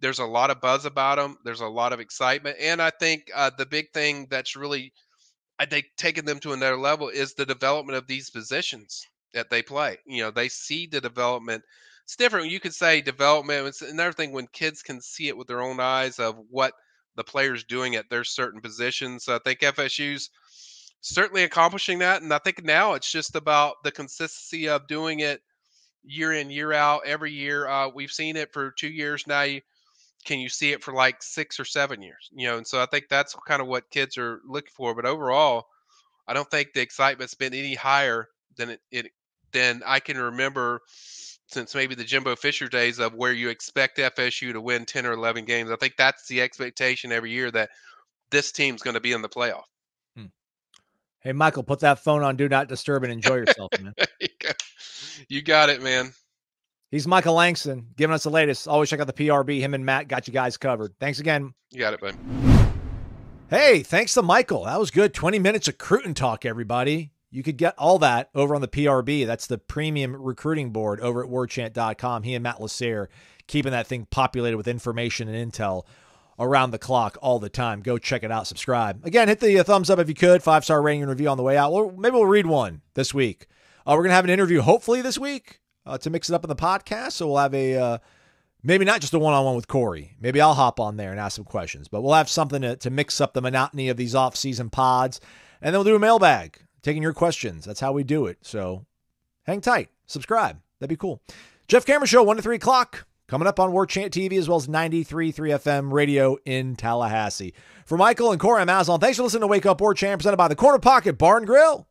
there's a lot of buzz about them. There's a lot of excitement, and I think uh, the big thing that's really I think taking them to another level is the development of these positions that they play. You know, they see the development. It's different. You could say development. It's another thing when kids can see it with their own eyes of what the players doing at their certain positions. So I think FSU's certainly accomplishing that, and I think now it's just about the consistency of doing it year in year out every year. Uh, we've seen it for two years now. You, can you see it for like six or seven years? You know, and so I think that's kind of what kids are looking for. But overall, I don't think the excitement's been any higher than it, it than I can remember since maybe the Jimbo Fisher days of where you expect FSU to win 10 or 11 games. I think that's the expectation every year that this team's going to be in the playoff. Hmm. Hey, Michael, put that phone on Do Not Disturb and enjoy yourself, man. (laughs) you got it, man. He's Michael Langston giving us the latest. Always check out the PRB. Him and Matt got you guys covered. Thanks again. You got it, bud. Hey, thanks to Michael. That was good. 20 minutes of Cruton talk, everybody. You could get all that over on the PRB. That's the premium recruiting board over at warchant.com. He and Matt Lasser keeping that thing populated with information and intel around the clock all the time. Go check it out. Subscribe. Again, hit the uh, thumbs up if you could. Five star rating and review on the way out. Well, maybe we'll read one this week. Uh, we're going to have an interview hopefully this week uh, to mix it up in the podcast. So we'll have a uh, maybe not just a one on one with Corey. Maybe I'll hop on there and ask some questions, but we'll have something to, to mix up the monotony of these off season pods. And then we'll do a mailbag taking your questions. That's how we do it. So hang tight, subscribe. That'd be cool. Jeff Cameron Show, 1 to 3 o'clock, coming up on War Chant TV as well as 93.3 FM radio in Tallahassee. For Michael and Corey, I'm. Thanks for listening to Wake Up War Chant, presented by the Corner Pocket Barn Grill.